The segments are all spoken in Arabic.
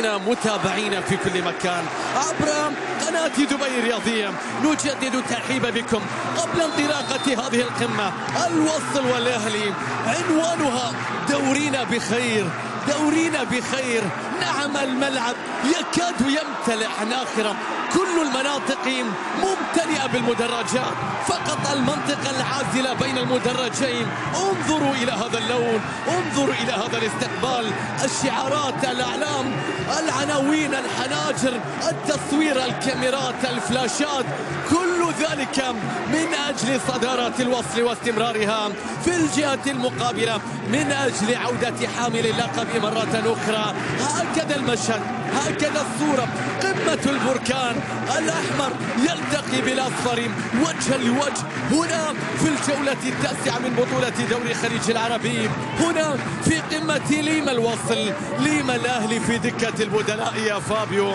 مشاهدينا متابعينا في كل مكان. عبر قناة دبي الرياضية. نجدد الترحيب بكم قبل انطلاقة هذه القمة. الوصل والأهلي عنوانها دورينا بخير دورينا بخير. نعم الملعب يكاد يمتلئ ناخرة كل المناطق ممتلئة بالمدرجات. فقط المنطقة العازلة بين المدرجين. انظروا إلى هذا اللون. انظروا إلى هذا الاستقبال. الشعارات الأعلام العناوين الحناجر التصوير الكاميرات الفلاشات. كل ذلك من أجل صدارة الوصل واستمرارها في الجهة المقابلة من أجل عودة حامل اللقب مرة أخرى. هكذا المشهد هكذا الصورة. قمة البركان الأحمر يلتقي بالأصفر. وجها لوجه هنا في الجولة التاسعة من بطولة دوري خليج العربي. هنا في قمة ليما الوصل ليما الأهلي في دكة البدلاء يا فابيو.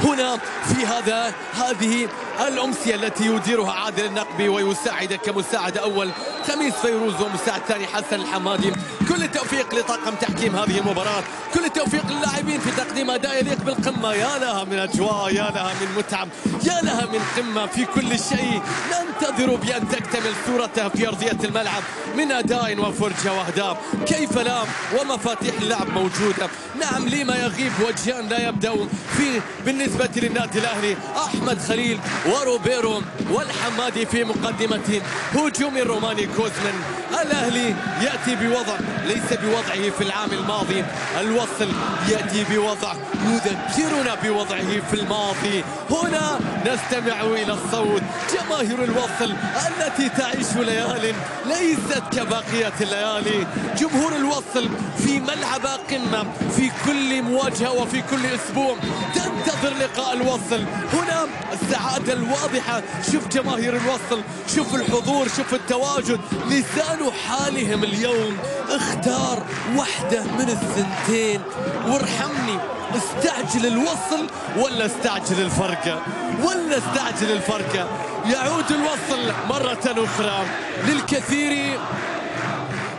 هنا في هذا هذه الأمسية التي يديرها عادل النقبي ويساعد كمساعد أول خميس فيروز ومساعد ثاني حسن الحمادي. كل التوفيق لطاقم تحكيم هذه المباراة. كل التوفيق للاعبين في تقديم أداء يليق بالقمة. يا لها من أجواء يا لها من متعة يا لها من قمة. في كل شيء ننتظر بأن تكتمل صورتها في أرضية الملعب من أداء وفرجة وأهداف. كيف لا ومفاتيح اللعب موجودة. نعم لما يغيب وجهان لا يبدأ في بالنسبة للنادي الأهلي أحمد خليل وروبيرو والحمادي في مقدمة هجوم الروماني كوزمن الأهلي يأتي بوضع ليس بوضعه في العام الماضي. الوصل يأتي بوضع يذكرنا بوضعه في الماضي. هنا نستمع إلى الصوت. جماهير الوصل التي تعيش ليال ليست كباقية الليالي جمهور الوصل في ملعب قمة في كل مواجهة وفي كل أسبوع. تنتظر لقاء الوصل. هنا السعادة الواضحة. شوف جماهير الوصل. شوف الحضور. شوف التواجد. لسان حالهم اليوم. اختار واحدة من الثنتين. وارحمني. استعجل الوصل ولا استعجل الفرقة؟ ولا استعجل الفرقة؟ يعود الوصل مرة أخرى. للكثير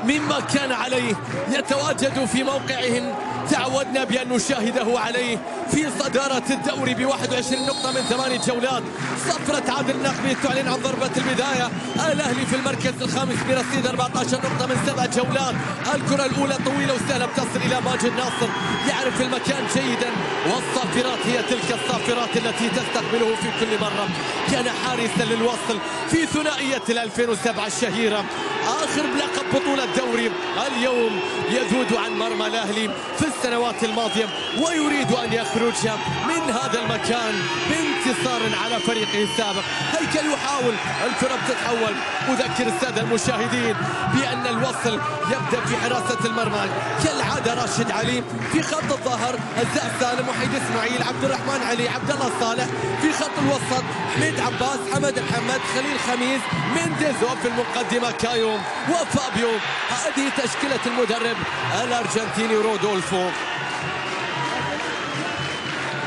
مما كان عليه يتواجد في موقعهم. تعودنا بأن نشاهده عليه في صدارة الدوري ب 21 نقطة من ثمانية جولات. صفرة عادل النقبي تعلن عن ضربة البداية. الأهلي في المركز الخامس برصيد 14 نقطة من سبع جولات. الكرة الأولى طويلة وسهلة بتصل إلى ماجد ناصر. يعرف المكان جيدا والصافرات هي تلك الصافرات التي تستقبله في كل مرة. كان حارسا للوصل في ثنائية 2007 الشهيرة. آخر لقب بطولة دوري اليوم يذود عن مرمى الأهلي في السنوات الماضية ويريد أن يخرج من هذا المكان بانتصار على فريقه السابق. هيكل يحاول الكرة بتتحول أذكر السادة المشاهدين بأن الوصل يبدأ في حراسة المرمى. كالعادة راشد علي في خط الظهر الزعف سالم وحيد إسماعيل عبد الرحمن علي عبد الله صالح في خط الوسط حميد عباس حمد محمد خليل خميس مينديز وفي المقدمة كايوم وفابيو. هذه تشكيلة المدرب الأرجنتيني رودولفو.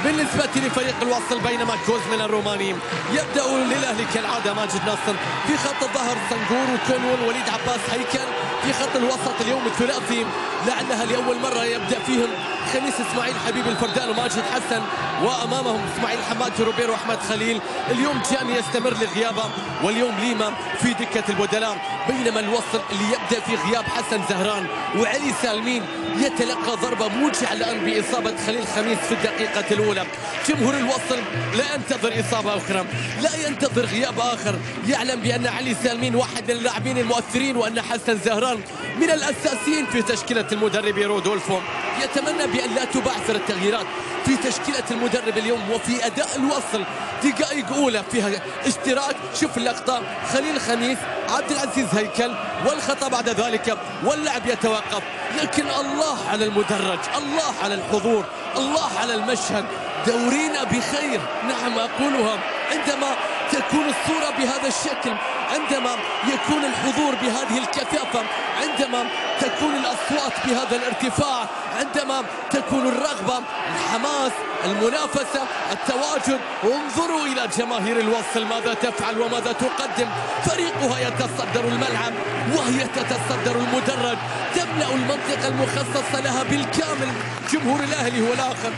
بالنسبة لفريق الوصل بينما كوزمن الروماني يبدأ للأهلي كالعادة ماجد ناصر في خط الظهر سنغور وكونول وليد عباس هيكل في خط الوسط اليوم الثلاثي. لعلها لأول مرة يبدأ فيهم خميس إسماعيل حبيب الفردان وماجد حسن وأمامهم إسماعيل حماد روبير وأحمد خليل. اليوم جاني يستمر لغيابه واليوم ليما في دكة البدلاء بينما الوصل اللي يبدأ في غياب حسن زهران وعلي سالمين يتلقى ضربة موجعة الآن بإصابة خليل خميس في الدقيقة الأولى. جمهور الوصل لا ينتظر إصابة أخرى لا ينتظر غياب آخر. يعلم بأن علي سالمين واحد من اللاعبين المؤثرين وأن حسن زهران من الأساسيين في تشكيلة المدرب رودولفو. يتمنى بأن لا تبعثر التغييرات في تشكيلة المدرب اليوم وفي أداء الوصل. دقائق أولى فيها اشتراك. شوف اللقطة. خليل خميس عبد العزيز هيكل والخطأ بعد ذلك. واللعب يتوقف. لكن الله على المدرج. الله على الحضور. الله على المشهد. دورينا بخير. نعم أقولها. عندما تكون الصورة بهذا الشكل عندما يكون الحضور بهذه الكثافة عندما تكون الأصوات بهذا الارتفاع عندما تكون الرغبة الحماس المنافسة التواجد انظروا إلى جماهير الوصل ماذا تفعل وماذا تقدم. فريقها يتصدر الملعب وهي تتصدر المدرج. تملأ المنطقة المخصصة لها بالكامل. جمهور الأهلي هو الآخر.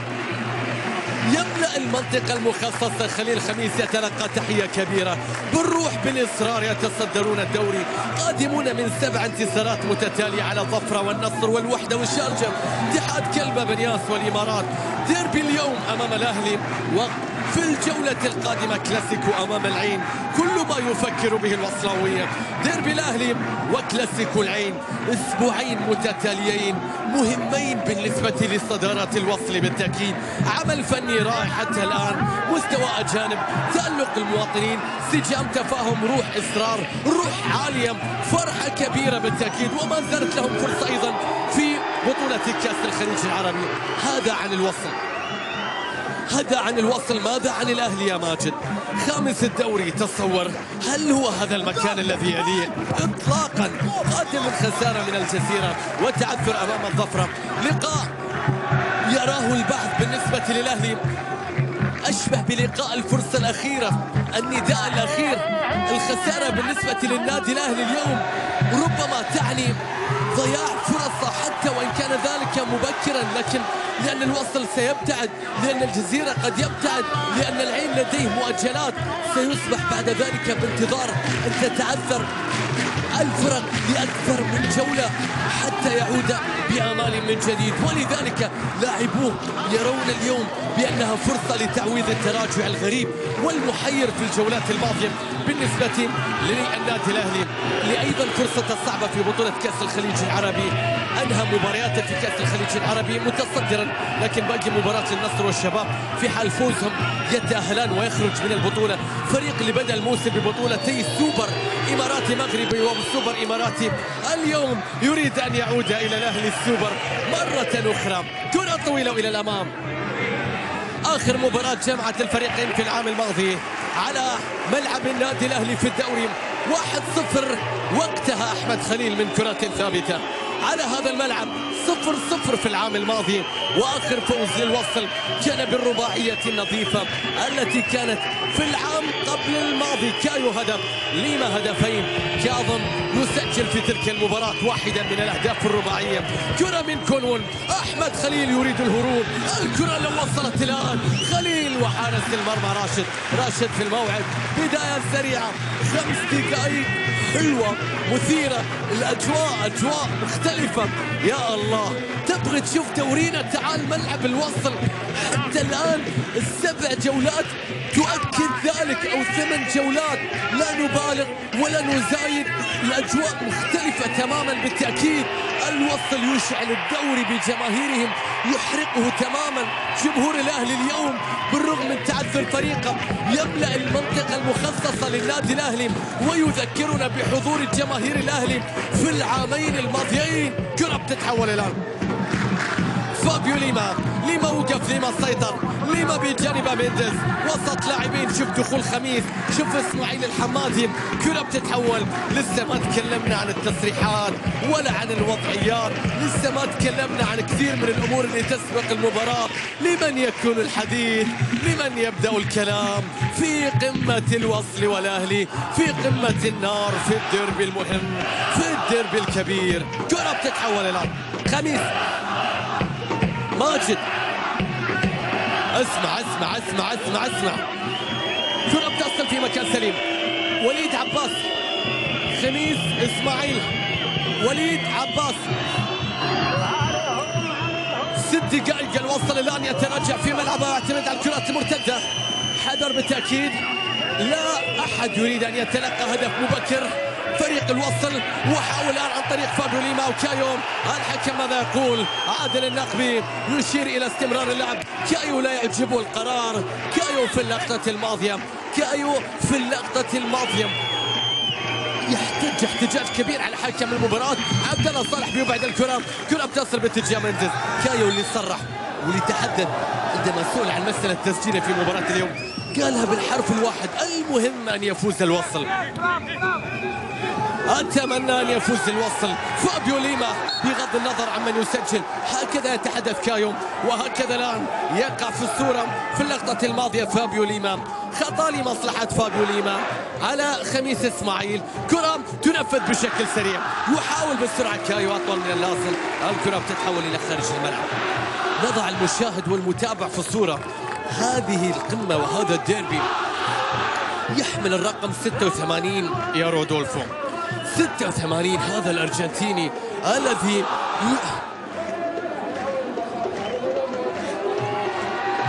يملأ المنطقة المخصصة خليل خميس يتلقى تحية كبيرة. بالروح بالإصرار يتصدرون الدوري قادمون من سبع انتصارات متتالية على ظفرة والنصر والوحدة والشارجة اتحاد كلبة بنياس والإمارات. ديربي اليوم أمام الأهلي. وفي الجولة القادمة كلاسيكو أمام العين. كل ما يفكر به الوصلاوية. ديربي الأهلي وكلاسيكو العين. أسبوعين متتاليين مهمين بالنسبة لصدارة الوصل بالتأكيد. عمل فني رائع حتى الآن. مستوى أجانب تألق المواطنين سجام تفاهم روح إصرار روح عالية فرحة كبيرة بالتأكيد. وما زالت لهم فرصة أيضا في بطولة كأس الخليج العربي. هذا عن الوصل. هذا عن الوصل ماذا عن الأهلي يا ماجد؟ خامس الدوري تصور هل هو هذا المكان الذي يليه إطلاقا قادم الخسارة من الجزيرة وتعثر أمام الظفرة. لقاء يراه البعض بالنسبة للأهلي. أشبه بلقاء الفرصة الأخيرة النداء الأخير الخسارة بالنسبة للنادي الأهلي اليوم. ربما تعني ذلك مبكرا لكن لأن الوصل سيبتعد لأن الجزيرة قد يبتعد لأن العين لديه مؤجلات سيصبح بعد ذلك بانتظار. أن تتعثر الفرق لأكثر من جولة حتى يعود بآمال من جديد. ولذلك لاعبوه يرون اليوم بأنها فرصة لتعويض التراجع الغريب والمحير في الجولات الماضية بالنسبة للنادي الأهلي. اللي أيضا فرصة صعبة في بطولة كأس الخليج العربي. أنهى مبارياته في كأس الخليج العربي متصدرا. لكن باقي مباراة النصر والشباب في حال فوزهم يتأهلان ويخرج من البطولة. فريق اللي بدأ الموسم ببطولتي السوبر إماراتي مغربي وسوبر إماراتي اليوم يريد أن يعود إلى الأهلي السوبر مرة أخرى. كرة طويلة إلى الأمام. آخر مباراة جمعت الفريقين في العام الماضي على ملعب النادي الأهلي في الدوري. واحد صفر وقتها أحمد خليل من كرة ثابتة. على هذا الملعب. صفر صفر في العام الماضي. وآخر فوز للوصل كان بالرباعية النظيفة التي كانت في العام قبل الماضي. كايو هدف. ليما هدفين. كاظم يسجل في تلك المباراة. واحدا من الأهداف الرباعية. كرة من كونون. أحمد خليل يريد الهروب. الكرة لو وصلت الآن خليل وحارس المرمى راشد. راشد في الموعد. بداية سريعة. خمس دقائق. حلوة. مثيرة. الأجواء أجواء مختلفة. يا الله تبغى تشوف دورينا تعال ملعب الوصل. حتى الآن السبع جولات تؤكد ذلك أو ثمان جولات. لا نبالغ ولا نزايد. الأجواء مختلفة تماما بالتأكيد. الوصل يشعل الدوري بجماهيرهم يحرقه تماما. جمهور الأهلي اليوم بالرغم من تعثر فريقه يملأ المنطقة المخصصة للنادي الأهلي ويذكرنا بحضور الجماهير الأهلي في العامين الماضيين. كرة بتتحول الآن فابيو ليما. ليما وقف ليما سيطر. ليما بجانب مينديز. وسط لاعبين. شوف دخول خميس. شوف إسماعيل الحمادي. كرة بتتحول. لسه ما تكلمنا عن التصريحات ولا عن الوضعيات. لسه ما تكلمنا عن كثير من الأمور اللي تسبق المباراة. لمن يكون الحديث؟ لمن يبدأ الكلام؟ في قمة الوصل والأهلي. في قمة النار. في الديربي المهم. في الديربي الكبير. كرة بتتحول الان خميس. ماجد. اسمع اسمع اسمع اسمع اسمع. كرة بتصل في مكان سليم. وليد عباس. خميس إسماعيل. وليد عباس. ست دقائق الوصل الان يتراجع في ملعبه يعتمد على الكرات المرتدة. حذر بالتأكيد. لا أحد يريد أن يتلقى هدف مبكر. فريق الوصل وحاول الآن عن طريق فابيو ليما وكايو. الحكم ماذا يقول؟ عادل النقبي يشير إلى استمرار اللعب. كايو لا يعجبه القرار. كايو في اللقطة الماضية. كايو في اللقطة الماضية. يحتج احتجاج كبير على حكم المباراة. عبد الله صالح بيبعد الكرة. كرة بتصل باتجاه مندز كايو اللي صرح. واللي تحدث عندما سئل عن مسألة تسجيله في مباراة اليوم. قالها بالحرف الواحد. المهم أن يفوز الوصل. أتمنى أن يفوز الوصل. فابيو ليما بغض النظر عمن يسجل. هكذا يتحدث كايو وهكذا الآن يقع في الصورة في اللقطة الماضية فابيو ليما. خطأ لمصلحة فابيو ليما على خميس إسماعيل. كرة تنفذ بشكل سريع. يحاول بالسرعة كايو أطول من اللازم الكرة بتتحول إلى خارج الملعب. نضع المشاهد والمتابع في الصورة. هذه القمة وهذا الديربي يحمل الرقم 86 يا رودولفو. 86 هذا الأرجنتيني الذي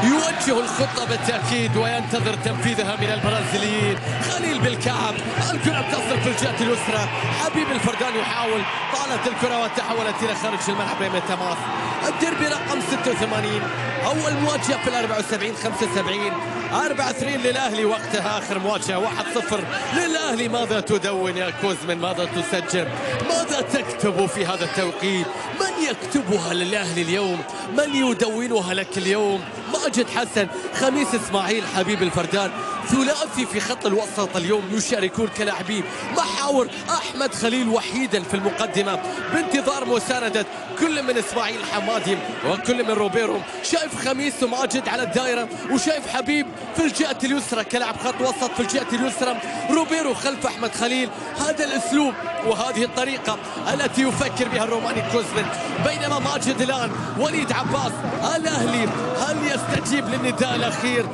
يوجه الخطة بالتأكيد وينتظر تنفيذها من البرازيليين. خليل بالكعب الكرة بتصل في الجهة اليسرى. حبيب الفردان يحاول طالت الكرة وتحولت إلى خارج الملعب من تماس الديربي رقم 86 أول مواجهة في ال 74 75 4 3 للأهلي وقتها آخر مواجهة 1 0 للأهلي ماذا تدون يا كوزمن ماذا تسجل؟ ماذا تكتب في هذا التوقيت؟ من يكتبها للأهلي اليوم؟ من يدونها لك اليوم؟ ماجد حسن خميس إسماعيل حبيب الفردان. ثلاثي في خط الوسط اليوم يشاركون كلاعبين محاور أحمد خليل وحيدا في المقدمة بانتظار مساندة كل من إسماعيل حمادي وكل من روبيرو. شايف خميس وماجد على الدائرة وشايف حبيب في الجهة اليسرى كلاعب خط وسط في الجهة اليسرى روبيرو خلف أحمد خليل. هذا الأسلوب وهذه الطريقة التي يفكر بها الروماني كوزمن بينما ماجد الآن وليد عباس الأهلي هل يستجيب للنداء الأخير؟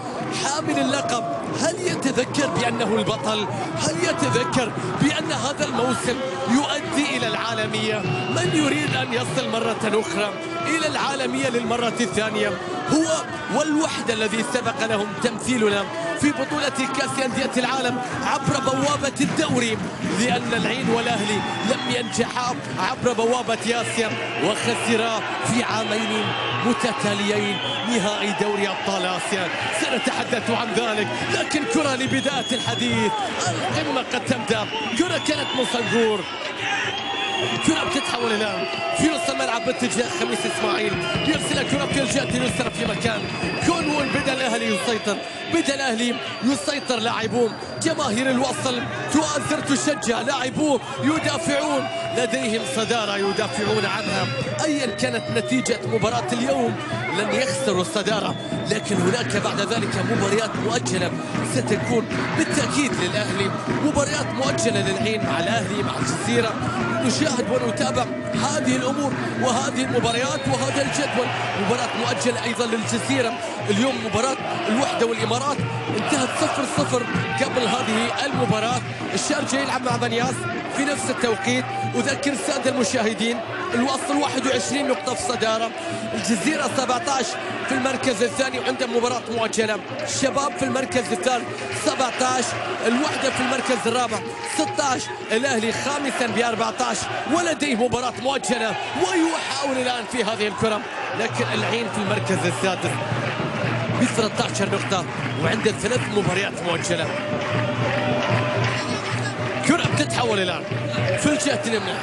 حامل اللقب هل يتذكر بأنه البطل؟ هل يتذكر بأن هذا الموسم يؤدي إلى العالمية؟ من يريد أن يصل مرة أخرى إلى العالمية للمرة الثانية؟ هو والوحدة الذي سبق لهم تمثيلنا. في بطولة كأس أندية العالم عبر بوابة الدوري لأن العين والأهلي لم ينجحا عبر بوابة آسيا وخسرا في عامين متتاليين نهائي دوري أبطال آسيا. سنتحدث عن ذلك لكن كرة لبداية الحديث. القمة قد تبدأ. كرة كانت مصنقور كرة بتتحول الآن في نص الملعب باتجاه خميس إسماعيل. يرسل الكرة في الجهة اليسرى في مكان. كونول بدأ الأهلي يسيطر. بدأ الأهلي يسيطر لاعبون جماهير الوصل تؤثر تشجع. لاعبوه يدافعون. لديهم صدارة يدافعون عنها. أيا كانت نتيجة مباراة اليوم لن يخسروا الصدارة. لكن هناك بعد ذلك مباريات مؤجلة ستكون بالتأكيد للأهلي. مباريات مؤجلة للعين مع الأهلي مع الجزيرة. نشاهد ونتابع هذه الأمور وهذه المباريات وهذا الجدول. مباراة مؤجلة أيضا للجزيرة. اليوم مباراة الوحدة والإمارات انتهت صفر صفر قبل هذه المباراة. الشارجة يلعب مع بنياس في نفس التوقيت. أذكر السادة المشاهدين الوصل 21 نقطة في الصدارة الجزيرة 17 في المركز الثاني وعنده مباراة مؤجلة. الشباب في المركز الثالث 17 الوحدة في المركز الرابع 16 الأهلي خامسا ب 14 ولديه مباراة مؤجلة ويحاول الآن في هذه الكرة لكن العين في المركز السادس. ب 13 نقطة وعنده ثلاث مباريات مؤجلة. كرة بتتحول الآن الجهة اليمنى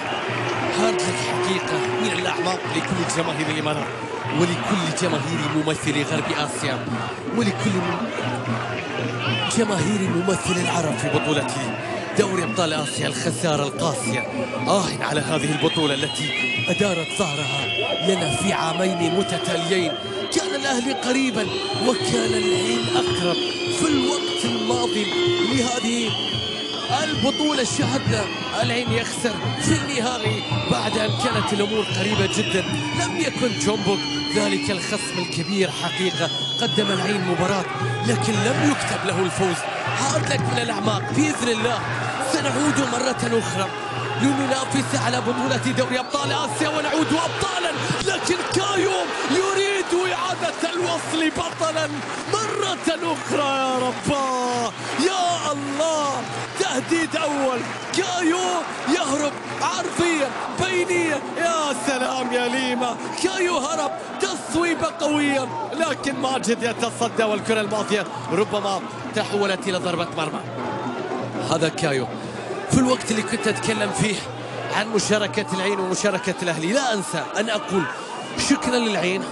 هارد حقيقة من الأعماق لكل جماهير الإمارات ولكل جماهير ممثلي غرب آسيا ولكل جماهير ممثل العرب في بطولة دوري أبطال آسيا الخسارة القاسية. آه على هذه البطولة التي أدارت ظهرها. لنا في عامين متتاليين. كان الأهلي قريبا وكان العين أقرب. في الوقت الماضي لهذه البطولة شاهدنا. العين يخسر في النهائي بعد أن كانت الأمور قريبة جدا. لم يكن جونبوك ذلك الخصم الكبير حقيقة. قدم العين مباراة لكن لم يكتب له الفوز. hard luck من الأعماق. بإذن الله سنعود مرة أخرى. لننافس على بطولة دوري أبطال آسيا ونعود أبطالا لكن كايو يريد إعادة الوصل بطلا مرة أخرى يا رباه يا الله تهديد أول. كايو يهرب عرضية بينية يا سلام يا ليما. كايو هرب تصويبة قوية لكن ماجد يتصدى والكرة الماضية ربما تحولت إلى ضربة مرمى. هذا كايو في الوقت اللي كنت أتكلم فيه عن مشاركة العين ومشاركة الأهلي لا أنسى أن أقول شكرا للعين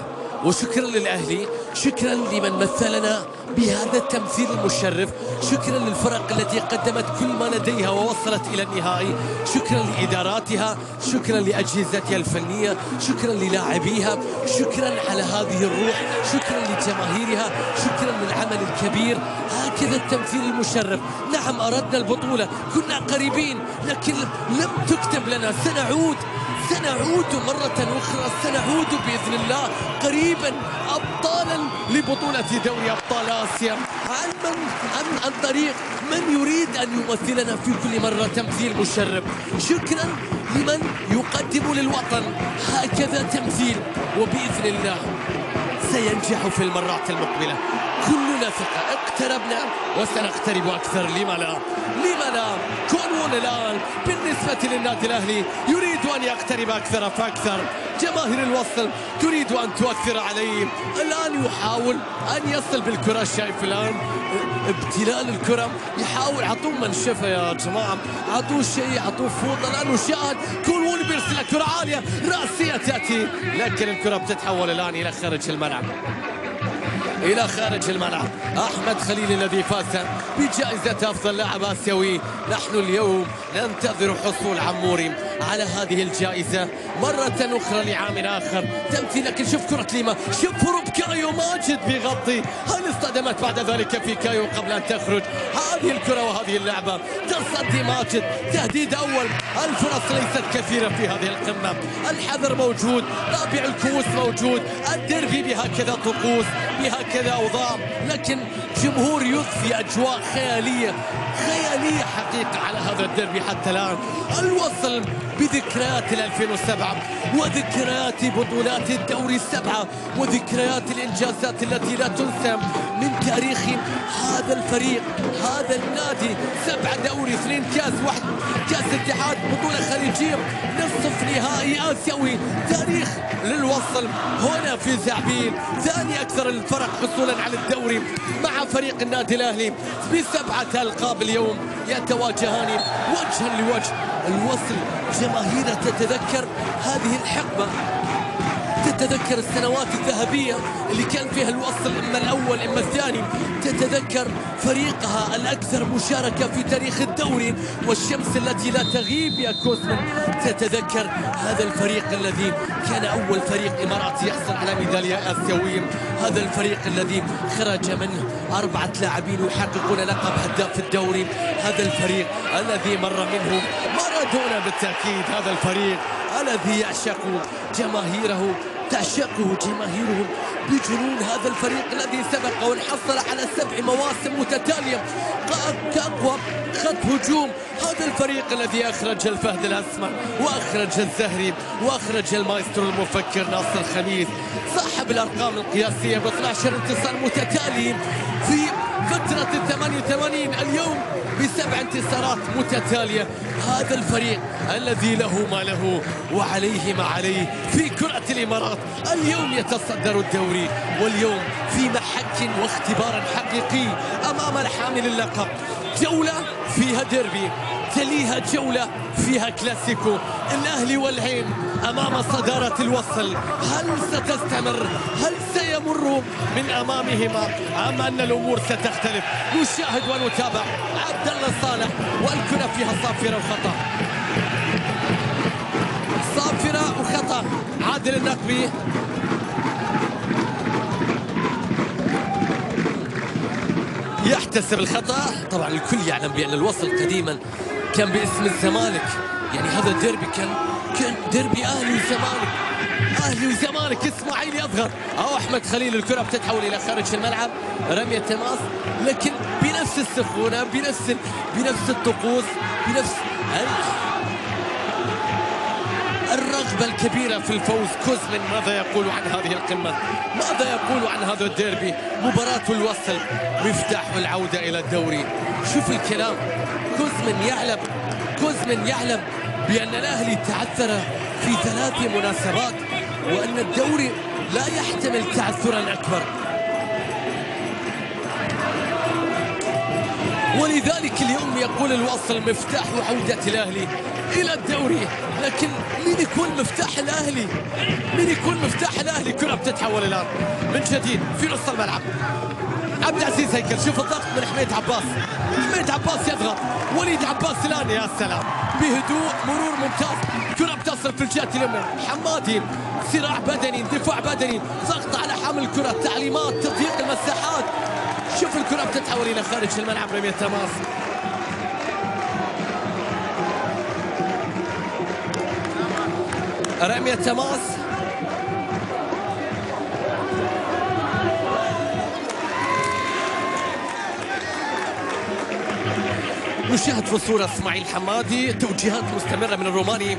وشكرا للأهلي شكرا لمن مثلنا بهذا التمثيل المشرف شكرا للفرق التي قدمت كل ما لديها ووصلت إلى النهائي شكرا لإداراتها شكرا لأجهزتها الفنية شكرا للاعبيها شكرا على هذه الروح شكرا لجماهيرها شكرا للعمل الكبير هكذا التمثيل المشرف. نعم أردنا البطولة. كنا قريبين لكن لم تكتب لنا. سنعود سنعود مرة أخرى. سنعود بإذن الله قريبا أبطالا لبطولة دوري أبطال آسيا. عن من؟ عن, عن طريق من يريد أن يمثلنا في كل مرة تمثيل مشرف؟ شكرا لمن يقدم للوطن. هكذا تمثيل وبإذن الله سينجح في المرات المقبلة. كلنا ثقة اقتربنا وسنقترب أكثر. لما لا؟ لما لا؟ كونون الآن بالنسبة للنادي الأهلي يريد أن يقترب أكثر فأكثر. جماهير الوصل تريد أن تؤثر عليه. الآن يحاول أن يصل بالكرة. شايف الآن ابتلال الكرة. يحاول عطوه منشفة يا جماعة. عطوه شيء عطوه فوطة لأنه شاهد كونون بيرسل كرة عالية. رأسية تأتي لكن الكرة بتتحول الآن إلى خارج الملعب. إلى خارج الملعب. أحمد خليل الذي فاز بجائزة أفضل لاعب آسيوي. نحن اليوم ننتظر حصول عموري. على هذه الجائزة. مرة أخرى لعام آخر. تمثيل لكن شوف كرة ليما. شوف هروب كايو ماجد بيغطي هل اصطدمت بعد ذلك في كايو قبل أن تخرج؟ هذه الكرة وهذه اللعبة. تصدي ماجد. تهديد أول. الفرص ليست كثيرة في هذه القمة. الحذر موجود. رابع الكؤوس موجود. الدربي بهكذا طقوس. بهكذا أوضاع. لكن جمهور يضفي أجواء خيالية. خيالية حقيقة على هذا الدربي حتى الآن. الوصل بذكريات 2007 وذكريات بطولات الدوري السبعة وذكريات الإنجازات التي لا تنسى من تاريخ هذا الفريق هذا النادي. سبع دوري اثنين كاس واحد كاس اتحاد بطولة خليجية نصف نهائي آسيوي. تاريخ للوصل هنا في زعبيل ثاني أكثر الفرق حصولا على الدوري مع فريق النادي الأهلي. بسبعة ألقاب اليوم يتواجهان وجها لوجه الوصل. جماهيره تتذكر هذه الحقبة تتذكر السنوات الذهبية اللي كان فيها الوصل إما الأول إما الثاني. تتذكر فريقها الأكثر مشاركة في تاريخ الدوري والشمس التي لا تغيب يا كوزمن تتذكر هذا الفريق الذي كان أول فريق إماراتي يحصل على ميدالية آسيوية. هذا الفريق الذي خرج منه أربعة لاعبين يحققون لقب هداف الدوري هذا الفريق الذي مر منه مارادونا بالتأكيد هذا الفريق الذي يعشق جماهيره تعشقه جماهيره. بجنون هذا الفريق الذي سبق وانحصل على سبع مواسم متتالية. كأقوى خط هجوم. هذا الفريق الذي أخرج الفهد الأسمر وأخرج الزهري وأخرج المايسترو المفكر ناصر خميس. صاحب الأرقام القياسية ب 12 انتصار متتالي في فترة ال 88 اليوم بسبع انتصارات متتالية. هذا الفريق الذي له ما له وعليه ما عليه في كرة الإمارات. اليوم يتصدر الدوري. واليوم في محك واختبار حقيقي أمام الحامل اللقب. جولة فيها ديربي تليها جولة فيها كلاسيكو. الأهلي والعين أمام صدارة الوصل. هل ستستمر؟ هل سيمر من أمامهما أم أن الأمور ستختلف؟ نشاهد ونتابع عبد الله صالح والكرة فيها صافرة وخطأ. صافرة وخطأ. عادل النقبي يحتسب الخطأ. طبعا الكل يعلم بأن الوصل قديما كان باسم الزمالك. يعني هذا الديربي كان كان ديربي أهلي وزمالك. أهلي وزمالك. إسماعيلي أصغر. أو أحمد خليل الكرة بتتحول إلى خارج الملعب. رمية تماس. لكن بنفس السخونة بنفس بنفس الطقوس بنفس الرغبة الكبيرة في الفوز. كوزمن ماذا يقول عن هذه القمة؟ ماذا يقول عن هذا الديربي؟ مباراة الوصل مفتاح العودة إلى الدوري. شوف الكلام. كوزمن يعلم كوزمن يعلم بأن الأهلي تعثر في ثلاث مناسبات وأن الدوري لا يحتمل تعثرا أكبر. ولذلك اليوم يقول الوصل مفتاح عودة الأهلي. إلى الدوري. لكن مين يكون مفتاح الأهلي؟ مين يكون مفتاح الأهلي؟ كرة بتتحول الآن من جديد في نص الملعب. عبد العزيز هيكل شوف الضغط من حميد عباس. حميد عباس يضغط. وليد عباس الآن يا سلام. بهدوء مرور ممتاز. كرة بتصل في الجهة اليمنى حمادي صراع بدني دفاع بدني. ضغط على حامل الكرة تعليمات تضييق المساحات. شوف الكرة بتتحول إلى خارج الملعب. رمية تماس. رمية تماس. نشاهد في الصورة إسماعيل حمادي توجيهات مستمرة من الروماني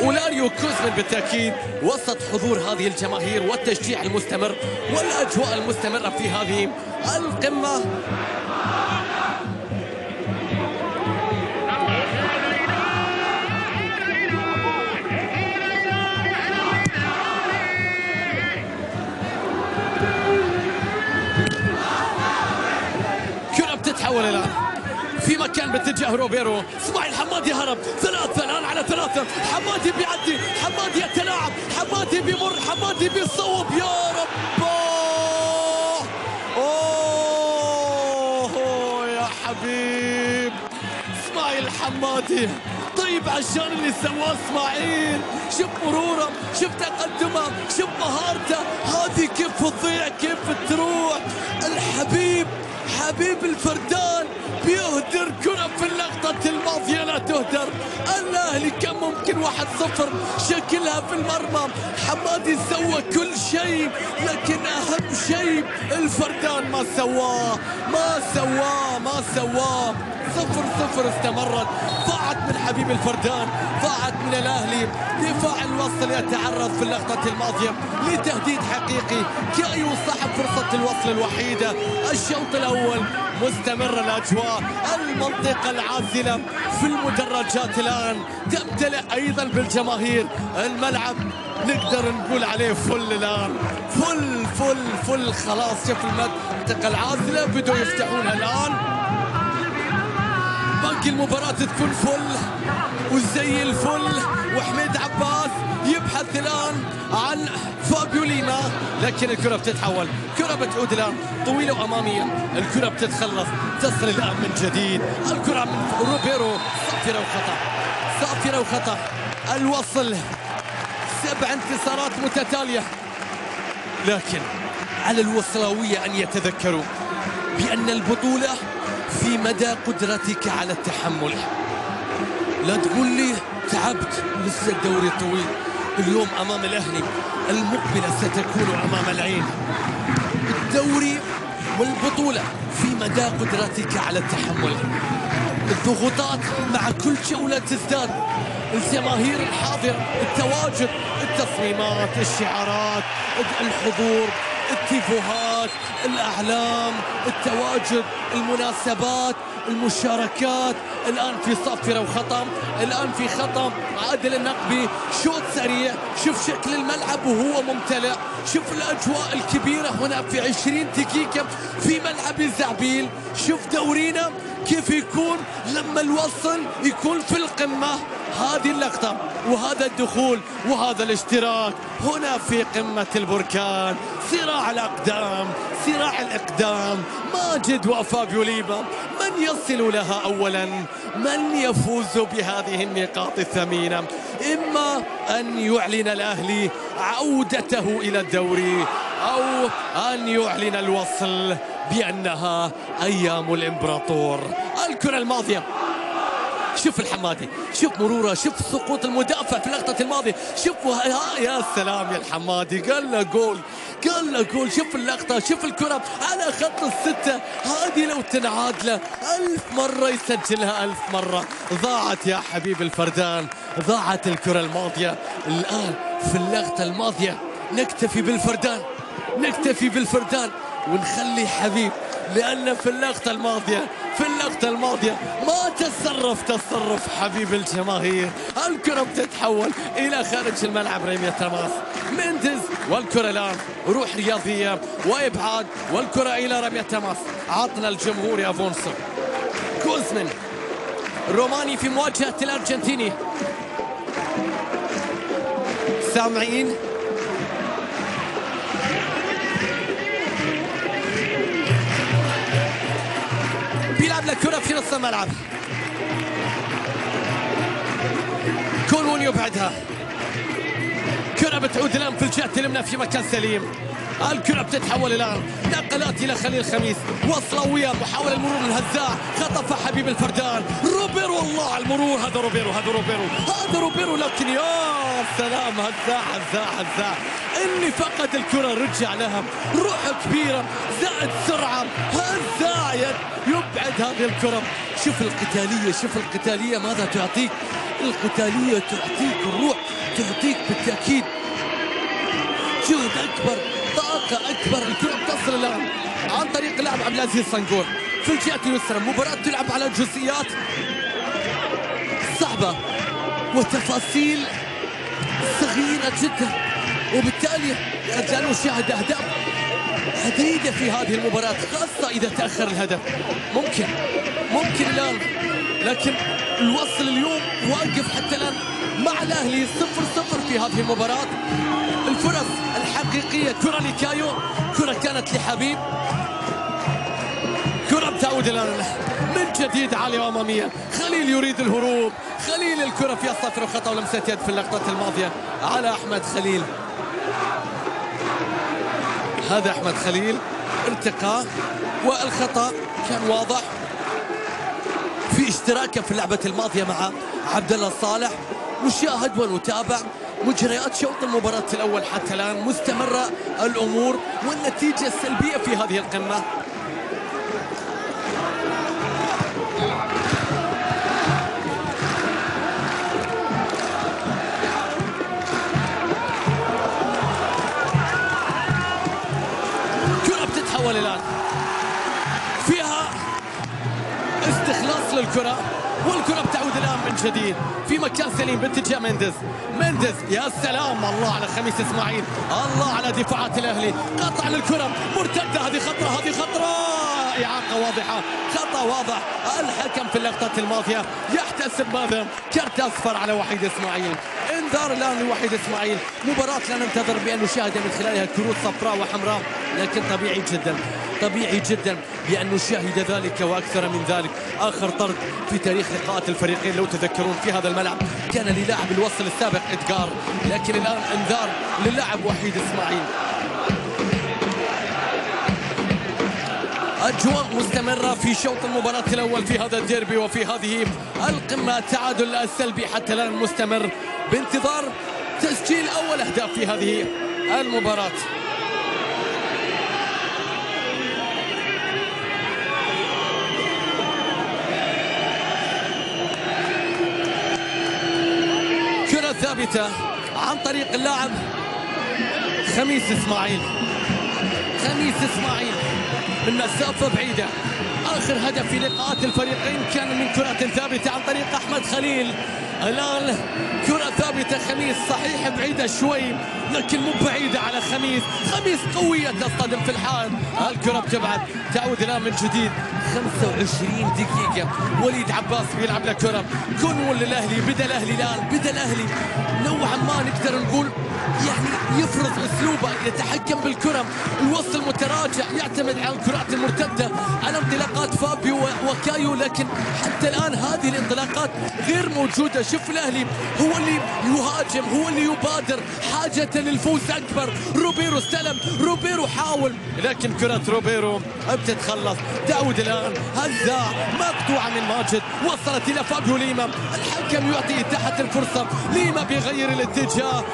أولاريو كوزمن بالتأكيد وسط حضور هذه الجماهير والتشجيع المستمر والأجواء المستمرة في هذه القمة. في مكان باتجاه روبيرو إسماعيل حمادي هرب. ثلاثة الآن على ثلاثة. حمادي بيعدي. حمادي يتلاعب. حمادي بيمر. حمادي بيصوب. يا رب أوه يا حبيب. إسماعيل حمادي. طيب عشان اللي سواه إسماعيل. شوف مرورة. شوف تقدمه. شوف مهارته. هذه كيف تضيع كيف تروح. الحبيب حبيب الفردان بيهدر كرة في اللقطة الماضية لا تهدر. الأهلي كان ممكن واحد صفر شكلها في المرمى. حمادي سوى كل شيء لكن أهم شيء الفردان ما سواه ما سواه ما سواه. صفر صفر استمرت. ضاعت من حبيب الفردان ضاعت من الأهلي. دفاع الوصل يتعرض في اللقطة الماضية لتهديد حقيقي. كي يصاحب فرصة الوصل الوحيدة. الشوط الأول مستمرة الأجواء المنطقة العازلة في المدرجات الآن. تمتلئ أيضا بالجماهير. الملعب نقدر نقول عليه فل الآن. فل فل فل. خلاص شوف المنطقة العازلة بدوا يفتحونها الآن. باقي المباراة تكون فل وزي الفل. وحميد عباس الآن عن فابيو ليما لكن الكرة بتتحول. كرة بتعود الآن طويلة وأمامية. الكرة بتتخلص. تصل الآن من جديد. الكرة من روبيرو. صافرة وخطأ صافرة وخطأ الوصل. سبع انتصارات متتالية. لكن على الوصلاوية أن يتذكروا بأن البطولة في مدى قدرتك على التحمل. لا تقول لي تعبت لسه الدوري طويل. اليوم أمام الأهلي المقبلة ستكون أمام العين. الدوري والبطولة في مدى قدرتك على التحمل. الضغوطات مع كل جوله تزداد. الجماهير الحاضره التواجد التصميمات الشعارات الحضور التيفوهات. الأعلام التواجد المناسبات المشاركات الآن في صفرة وخطأ الآن في خطأ عادل النقبي. شوط سريع شوف شكل الملعب وهو ممتلئ. شوف الأجواء الكبيرة هنا في عشرين دقيقة في ملعب الزعبيل. شوف دورينا كيف يكون لما الوصل يكون في القمة؟ هذه اللقطة وهذا الدخول وهذا الاشتراك. هنا في قمة البركان صراع الأقدام صراع الإقدام. ماجد وفابيو ليبا من يصل لها أولا؟ من يفوز بهذه النقاط الثمينة؟ إما أن يعلن الأهلي عودته إلى الدوري أو أن يعلن الوصل. بأنها أيام الإمبراطور. الكرة الماضية. شوف الحمادي. شوف مرورة. شوف سقوط المدافع في اللقطة الماضية. شوف يا سلام يا الحمادي. قال له جول. قال له جول. شوف اللقطة. شوف الكرة. على خط الستة. هذه لو تنعاد له ألف مرة يسجلها ألف مرة. ضاعت يا حبيب الفردان. ضاعت الكرة الماضية. الآن في اللقطة الماضية نكتفي بالفردان. نكتفي بالفردان. ونخلي حبيب لأن في اللقطة الماضية في اللقطة الماضية ما تصرف تصرف حبيب الجماهير. الكرة بتتحول إلى خارج الملعب رمية تماس. مينديز والكرة الآن روح رياضية وإبعاد والكرة إلى رمية تماس. عطنا الجمهور يا فونسو. كوزمن. روماني في مواجهة الأرجنتيني. سامعين؟ في نص الملعب. كولون يبعدها. كرة بتعود الآن في الجهة اليمنى في مكان سليم. الكرة بتتحول الآن نقلات إلى خليل خميس وصلة ويا محاولة المرور من هزاع خطف حبيب الفردان. روبيرو الله على المرور. هذا روبيرو هذا روبيرو هذا روبيرو. لكن يا سلام هزاع هزاع هزاع اللي فقد الكرة رجع لها. روح كبيرة زائد سرعة. هزاع يبعد هذه الكرة. شوف القتالية شوف القتالية ماذا تعطيك. القتالية تعطيك الروح تعطيك بالتأكيد. جهد أكبر طاقة أكبر الكرة بتصل الآن عن طريق لاعب عبد العزيز صنقور في الجهة اليسرى مباراة تلعب على جزئيات صعبة وتفاصيل صغيرة جدا. وبالتالي قد لا نشاهد أهداف عديدة في هذه المباراة خاصة إذا تأخر الهدف. ممكن ممكن الآن لكن الوصل اليوم واقف حتى الآن مع الأهلي صفر صفر في هذه المباراة. الفرص الحقيقية كرة لكايو كرة كانت لحبيب. كرة بتعود الآن من جديد عالية أمامية. خليل يريد الهروب. خليل الكرة فيها صفر وخطأ ولمسة يد في اللقطات الماضية على أحمد خليل. هذا أحمد خليل ارتقى والخطأ كان واضح. في اشتراكه في اللعبة الماضية مع عبد الله الصالح نشاهد ونتابع مجريات شوط المباراة الأول حتى الآن. مستمرة الأمور والنتيجة السلبية في هذه القمة. كرة بتتحول الآن. للكرة والكرة بتعود الآن من جديد في مكان سليم باتجاه مندز مندز يا سلام الله على خميس إسماعيل الله على دفاعات الأهلي. قطع للكرة مرتدة هذه خطرة هذه خطرة. إعاقة واضحة. خطأ واضح. الحكم في اللقطات الماضية يحتسب ماذا؟ كرت أصفر على وحيد إسماعيل. انذار الآن لوحيد إسماعيل. مباراة لا ننتظر بأن نشاهد من خلالها كروت صفراء وحمراء لكن طبيعي جدا. طبيعي جدا بأن نشاهد ذلك وأكثر من ذلك. آخر طرد في تاريخ لقاءات الفريقين لو تذكرون في هذا الملعب. كان للاعب الوصل السابق إدغار لكن الآن انذار للاعب وحيد إسماعيل. أجواء مستمرة في شوط المباراة الأول في هذا الديربي وفي هذه القمة التعادل السلبي حتى الآن مستمر بانتظار تسجيل أول أهداف في هذه المباراة. كرة ثابتة عن طريق اللاعب خميس إسماعيل. خميس إسماعيل. من مسافة بعيدة. آخر هدف في لقاءات الفريقين كان من كرة ثابتة عن طريق أحمد خليل. الآن كرة ثابتة خميس صحيح بعيدة شوي لكن مو بعيدة على خميس. خميس قوية تصطدم في الحال. الكرة بتبعد تعود الآن من جديد. 25 دقيقة. وليد عباس بيلعب له كرة. كون للأهلي بدا الأهلي الآن بدا الأهلي نوعا ما نقدر نقول يعني يفرض أسلوبه يتحكم بالكرة الوصل متراجع يعتمد على الكرات المرتدة. على انطلاقات فابيو وكايو لكن حتى الآن هذه الانطلاقات غير موجودة. شوف الأهلي هو اللي يهاجم هو اللي يبادر. حاجة للفوز أكبر. ريبيرو استلم ريبيرو حاول. لكن كرة ريبيرو بتتخلص. تعود الآن هزاع مقطوعة من ماجد. وصلت إلى فابيو ليما. الحكم يعطي إتاحة الفرصة. ليما بيغير الاتجاه.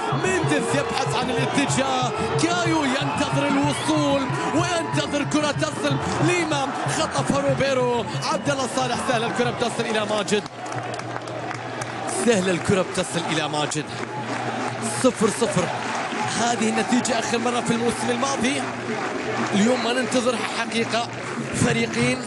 مينديز يبحث عن الاتجاه؟ كايو ينتظر الوصول. وينتظر كرة تصل؟ ليما خطفها روبيرو. عبد الله صالح سهل الكرة بتصل إلى ماجد. سهل الكرة بتصل إلى ماجد. صفر صفر. هذه النتيجة آخر مرة في الموسم الماضي. اليوم ما ننتظر حقيقة. فريقين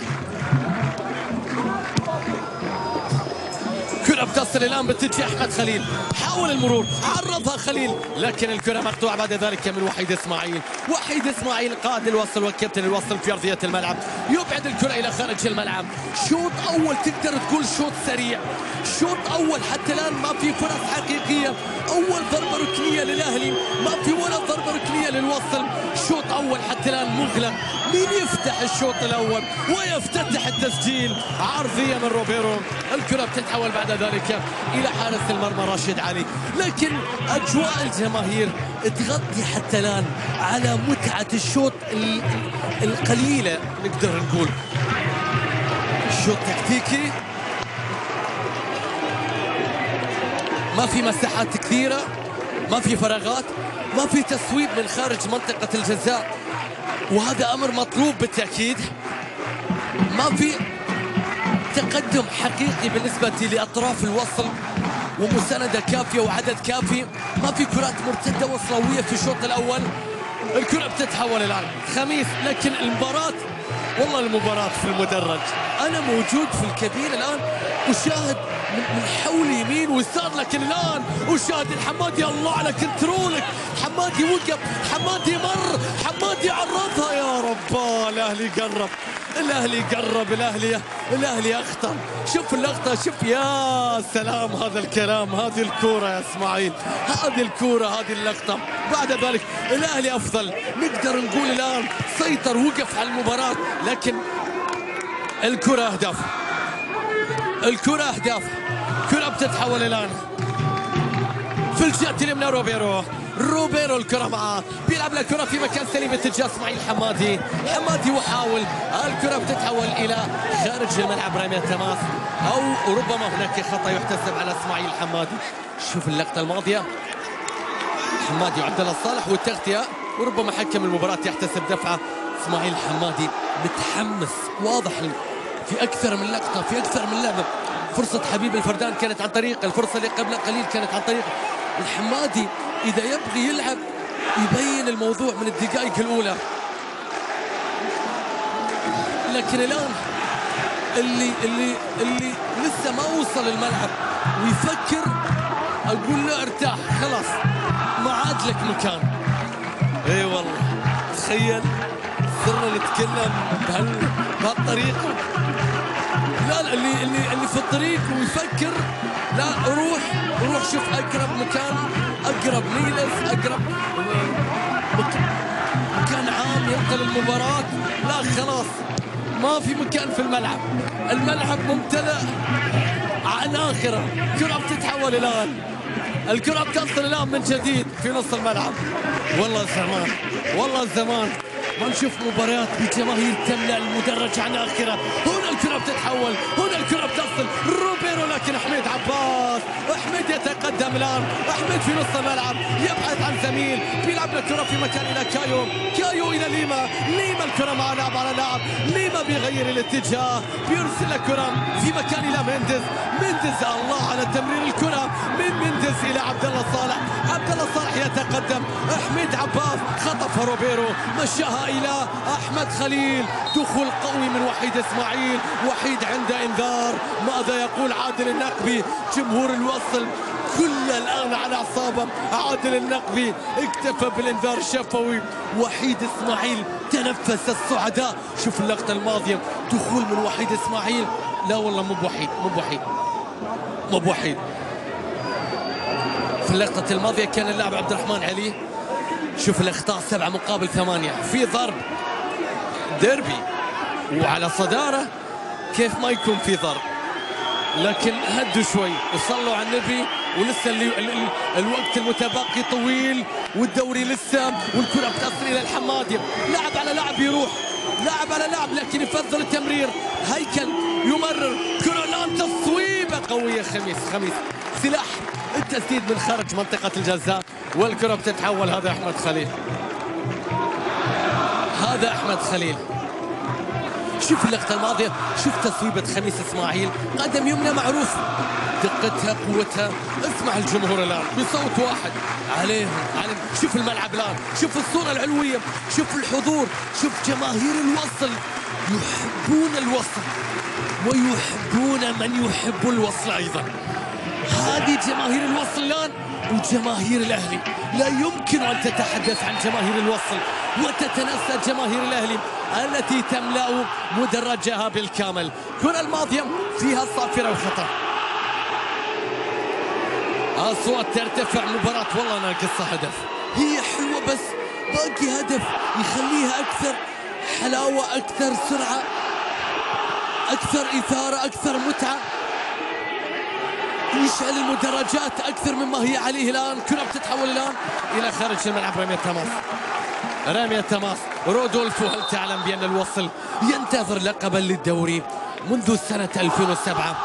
تصل الآن باتجاه أحمد خليل. حاول المرور عرضها خليل لكن الكرة مقطوعة بعد ذلك من وحيد إسماعيل. وحيد إسماعيل قائد الوصل وكابتن الوصل في أرضية الملعب. يبعد الكرة إلى خارج الملعب. شوط أول تقدر تقول شوط سريع. شوط أول حتى الآن ما في فرص حقيقية. أول ضربة ركنية للأهلي ما في ولا ضربة ركنية للوصل. شوط أول حتى الآن مغلق. مين يفتح الشوط الأول ويفتتح التسجيل؟ عرضيه من روبيرو. الكرة بتتحول بعد ذلك إلى حارس المرمى راشد علي. لكن أجواء الجماهير تغطي حتى الآن على متعة الشوط القليلة. نقدر نقول شوط تكتيكي. ما في مساحات كثيرة ما في فراغات ما في تصويب من خارج منطقة الجزاء. وهذا أمر مطلوب بالتأكيد. ما في تقدم حقيقي بالنسبة لأطراف الوصل ومسانده كافية وعدد كافي. ما في كرات مرتدة وصلويه في الشوط الأول. الكرة بتتحول الان خميس لكن المباراة والله المباراة في المدرج. أنا موجود في الكابين الآن وشاهد من حول يمين ويسار لكن الآن وشاهد الحمادي الله على كنترولك. حمادي وقف. حمادي مر. حمادي عرضها يا رب الأهلي قرب. الأهلي قرب. الاهلي الأهلي أخطر. شوف اللقطة. شوف يا سلام هذا الكلام. هذه الكورة يا إسماعيل. هذه الكورة هذه اللقطة. بعد ذلك الأهلي أفضل. نقدر نقول الآن سيطر وقف على المباراة لكن الكرة أهداف. الكرة أهداف. كرة بتتحول الآن. في الجهه اليمنى روبيرو روبيرو الكرة معاه. بيلعب الكرة في مكان سليم اتجاه إسماعيل حمادي. حمادي وحاول الكرة بتتحول إلى خارج الملعب رمية تماس أو ربما هناك خطأ يحتسب على إسماعيل حمادي. شوف اللقطة الماضية. حمادي وعبد الله الصالح والتغطية. وربما حكم المباراة يحتسب دفعة إسماعيل حمادي. متحمس. واضح في أكثر من لقطة في أكثر من لعبة. فرصة حبيب الفردان كانت عن طريق. الفرصة اللي قبل قليل كانت عن طريق الحمادي. إذا يبغي يلعب يبين الموضوع من الدقائق الأولى. لكن الآن اللي اللي اللي لسه ما وصل الملعب ويفكر أقول له ارتاح خلاص ما عاد لك مكان. إي والله. تخيل صرنا نتكلم بهالطريقة. لا لا اللي اللي اللي في الطريق ويفكر لا روح روح شوف أقرب مكان أقرب ميلس أقرب مكان عام ينقل المباراة. لا خلاص ما في مكان في الملعب. الملعب ممتلئ عن آخرة. كره بتتحول الان الكرة بتصل الان من جديد في نص الملعب. والله زمان والله زمان ما نشوف مباريات بجماهير تملأ المدرج عن آخرة. هنا الكرة بتتحول. هنا الكرة بتصل. روبيرو لكن حميد عباس حميد يتقدم الآن. حميد في نص الملعب يبحث عن زميل بيلعب الكرة في مكان إلى كايو. كايو إلى ليما. ليما الكرة مع لاعب على لاعب. ليما بيغير الاتجاه. بيرسل الكرة في مكان إلى مينديز مينديز الله على تمرير الكرة من مينديز إلى عبد الله صالح. عبد الله صالح يتقدم. حميد عباس خطف ريبيرو. مشاها إلى أحمد خليل. دخول قوي من وحيد إسماعيل. وحيد عند إنذار. ماذا يقول عادل النقبي جمهور الوصل كل الآن على أعصابه. عادل النقبي اكتفى بالإنذار الشفوي. وحيد إسماعيل تنفس السعداء. شوف اللقطة الماضية دخول من وحيد إسماعيل. لا والله مو بوحيد مو بوحيد مو بوحيد. في اللقطة الماضية كان اللاعب عبد الرحمن علي. شوف الأخطاء سبعة مقابل ثمانية. في ضرب ديربي. وعلى صدارة كيف ما يكون في ضرب. لكن هدوا شوي. وصلوا على النبي ولسه الوقت المتبقي طويل والدوري لسه والكرة بتصل إلى الحمادي لاعب على لاعب يروح. لاعب على لاعب لكن يفضل التمرير. هيكل يمرر. كرة الآن تصويبة قوية خميس خميس. سلاح. التسديد من خارج منطقة الجزاء. والكرة بتتحول. هذا أحمد خليل. هذا أحمد خليل. شوف اللقطة الماضية شوف تصويبة خميس إسماعيل. قدم يمنى معروف. دقتها قوتها. اسمع الجمهور الآن بصوت واحد. عليهم عليهم. شوف الملعب الآن. شوف الصورة العلوية. شوف الحضور. شوف جماهير الوصل. يحبون الوصل. ويحبون من يحب الوصل أيضا. هذه جماهير الوصل الآن وجماهير الأهلي. لا يمكن أن تتحدث عن جماهير الوصل. وتتناسى جماهير الأهلي التي تملأ مدرجها بالكامل. كرة الماضية فيها صافرة وخطر أصوات ترتفع مباراة والله ناقصها هدف. هي حلوة بس باقي هدف يخليها أكثر حلاوة أكثر سرعة أكثر إثارة أكثر متعة. يشعل المدرجات أكثر مما هي عليه الآن. كرة بتتحول الآن إلى خارج الملعب رمية تماس. رمية تماس رودولفو هل تعلم بأن الوصل ينتظر لقبا للدوري منذ سنة 2007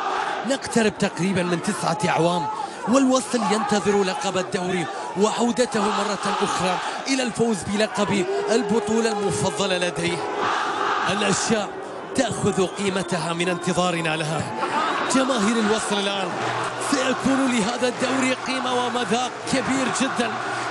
نقترب تقريبا من تسعة أعوام والوصل ينتظر لقب الدوري وعودته مرة أخرى إلى الفوز بلقب البطولة المفضلة لديه. الأشياء تأخذ قيمتها من انتظارنا لها. جماهير الوصل الآن سيكون لهذا الدوري قيمة ومذاق كبير جدا.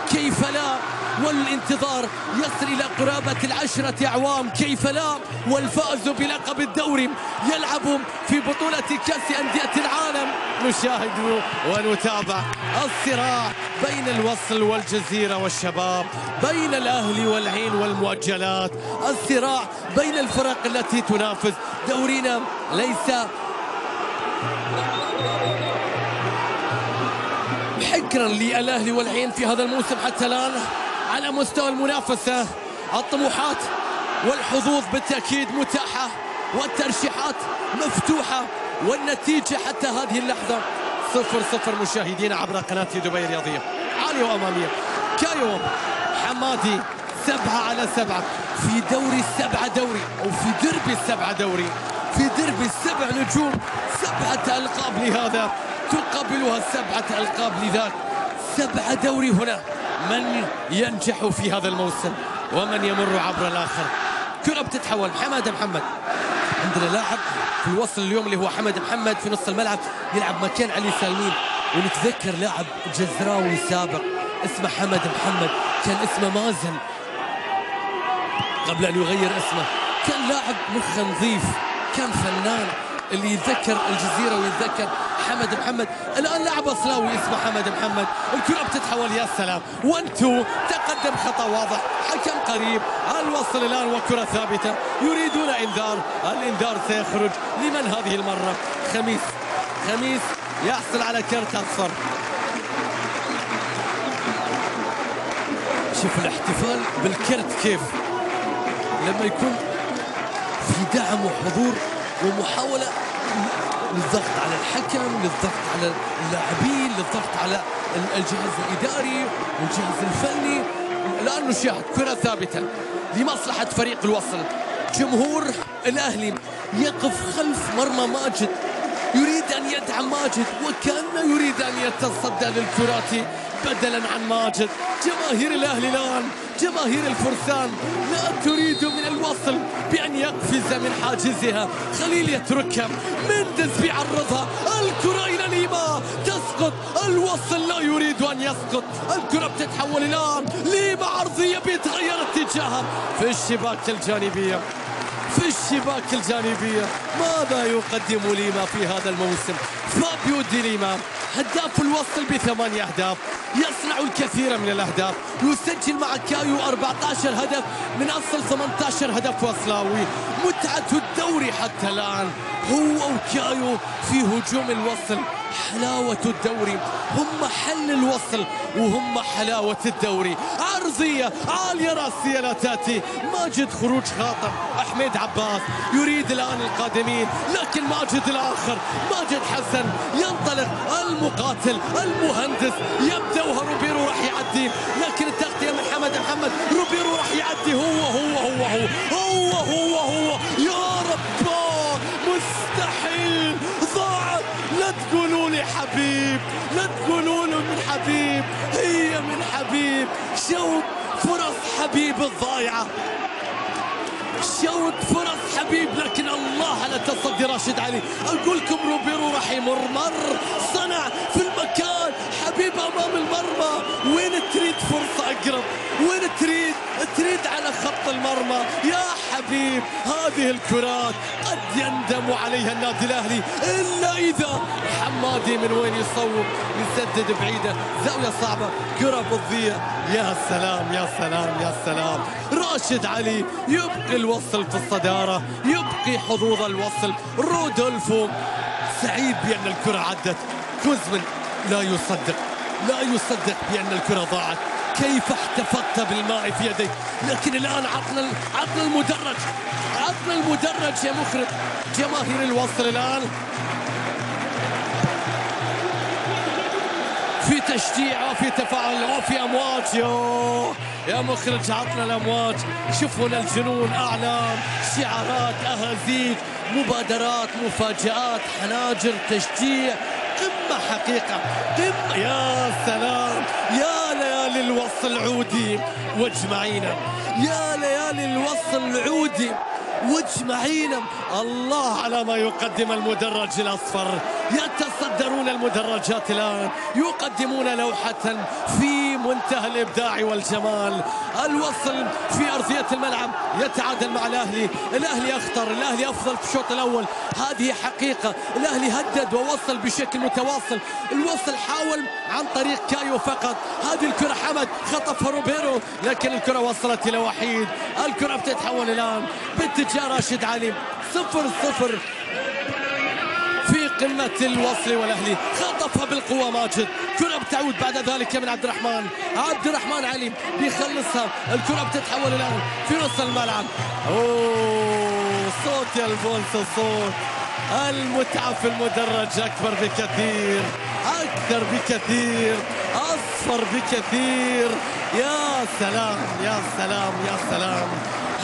كيف لا؟ والانتظار يصل إلى قرابة العشرة أعوام كيف لا؟ والفائز بلقب الدوري يلعب في بطولة كأس أندية العالم. نشاهد ونتابع الصراع بين الوصل والجزيرة والشباب بين الأهلي والعين والمؤجلات. الصراع بين الفرق التي تنافس دورينا ليس حكرا للأهلي والعين في هذا الموسم حتى الآن على مستوى المنافسة. الطموحات والحظوظ بالتأكيد متاحة والترشيحات مفتوحة والنتيجة حتى هذه اللحظة صفر صفر مشاهدين عبر قناة دبي الرياضية. عالية وأمامية. كايو حمادي سبعة على سبعة. في دوري السبعة دوري أو في دربي السبعة دوري. في دربي السبع نجوم سبعة ألقاب لهذا تقابلها سبعة ألقاب لذاك سبعة دوري هنا. من ينجح في هذا الموسم ومن يمر عبر الآخر؟ كرة بتتحول. حماد محمد. عندنا لاعب في الوصل اليوم اللي هو حمد محمد في نص الملعب. يلعب مكان علي سالمين. ونتذكر لاعب جزراوي سابق. اسمه حمد محمد. كان اسمه مازن. قبل أن يغير اسمه. كان لاعب مخ نظيف. كان فنان. اللي يتذكر الجزيرة ويتذكر حمد محمد. الآن لاعب أصلاوي اسمه حمد محمد. الكرة بتتحول يا سلام. وأنتو تقدم خطأ واضح. حكم قريب. الوصل الآن وكرة ثابتة. يريدون إنذار. الإنذار سيخرج. لمن هذه المرة؟ خميس. خميس يحصل على كرت أصفر. شوف الاحتفال بالكرت كيف. لما يكون في دعم وحضور ومحاولة للضغط على الحكم للضغط على اللاعبين للضغط على الجهاز الإداري والجهاز الفني الآن نشاهد كرة ثابتة لمصلحة فريق الوصل. جمهور الأهلي يقف خلف مرمى ماجد يريد أن يدعم ماجد وكأنه يريد أن يتصدى للكرات بدلا عن ماجد. جماهير الأهلي الآن جماهير الفرسان لا تريد من الوصل بأن يقفز من حاجزها. خليل يتركها. مندز بيعرضها. الكرة إلى ليما تسقط. الوصل لا يريد أن يسقط. الكرة بتتحول الآن ليما عرضية بيتغير اتجاهها. في الشباك الجانبية. في الشباك الجانبية. ماذا يقدم ليما في هذا الموسم؟ فابيو دي ليما هداف الوصل بثمانية أهداف. يصنع الكثير من الأهداف. يسجل مع كايو 14 هدف من أصل 18 هدف وصلاوي متعة الدوري حتى الآن. هو وكايو في هجوم الوصل. حلاوة الدوري. هم حل الوصل وهم حلاوة الدوري. عرضية عالية راسية لا تأتي. ماجد خروج خاطر. أحمد عباس يريد الآن القادمين لكن ماجد الآخر. ماجد حسن ينطلق. المقاتل المهندس يبدأ وروبيرو راح يعدي. لكن التغطية من حمد محمد روبيرو راح يعدي. هو هو هو هو هو هو هو يا رب تقولوا لي حبيب لا تقولوا له من حبيب هي من حبيب. شوط فرص حبيب الضايعة. شوط فرص حبيب لكن الله على تصدي راشد علي. أقول لكم روبيرو راح يمر مر صنع في المكان حبيب أمام المرمى وين تريد فرصة أقرب؟ وين تريد؟ تريد على خط المرمى؟ يا حبيب هذه الكرات قد يندم عليها النادي الأهلي إلا إذا حمادي من وين يصوب يسدد بعيده. زاوية صعبة كرة فضيه يا سلام يا سلام يا سلام. راشد علي يبقي الوصل في الصدارة يبقي حظوظ الوصل. رودولفو سعيد بأن الكرة عدت. كوزمن لا يصدق لا يصدق بأن الكرة ضاعت. كيف احتفظت بالماء في يديك لكن الآن عطنا عطنا المدرج عطنا المدرج يا مخرج. جماهير الوصل الآن في تشجيع وفي تفاعل وفي أمواج. يو يا مخرج عطنا الأمواج. شوف هنا الجنون أعلام شعارات أهازيج مبادرات مفاجآت حناجر تشجيع. قمة حقيقة. قمه يا سلام. يا ليالي الوصل عودي. واجمعينا. يا ليالي الوصل العودي واجمعينا الله على ما يقدم المدرج الأصفر. يتصدرون المدرجات الآن. يقدمون لوحة في منتهى الإبداع والجمال. الوصل في أرضية الملعب. يتعادل مع الأهلي. الأهلي أخطر. الأهلي أفضل في الشوط الأول. هذه حقيقة. الأهلي هدد ووصل بشكل متواصل. الوصل حاول عن طريق كايو فقط. هذه الكرة حمد. خطفها روبيرو. لكن الكرة وصلت إلى وحيد. الكرة بتتحول الان باتجاه راشد علي. صفر صفر في قمة الوصل والأهلي. خطفها بالقوة ماجد. كرة بتعود بعد ذلك من عبد الرحمن. عبد الرحمن علي بيخلصها. الكرة بتتحول الآن في نص الملعب. أوه صوت يا ألفونسو صوت. المتعة في المدرج أكبر بكثير. أكثر بكثير. أصفر بكثير. يا سلام يا سلام يا سلام.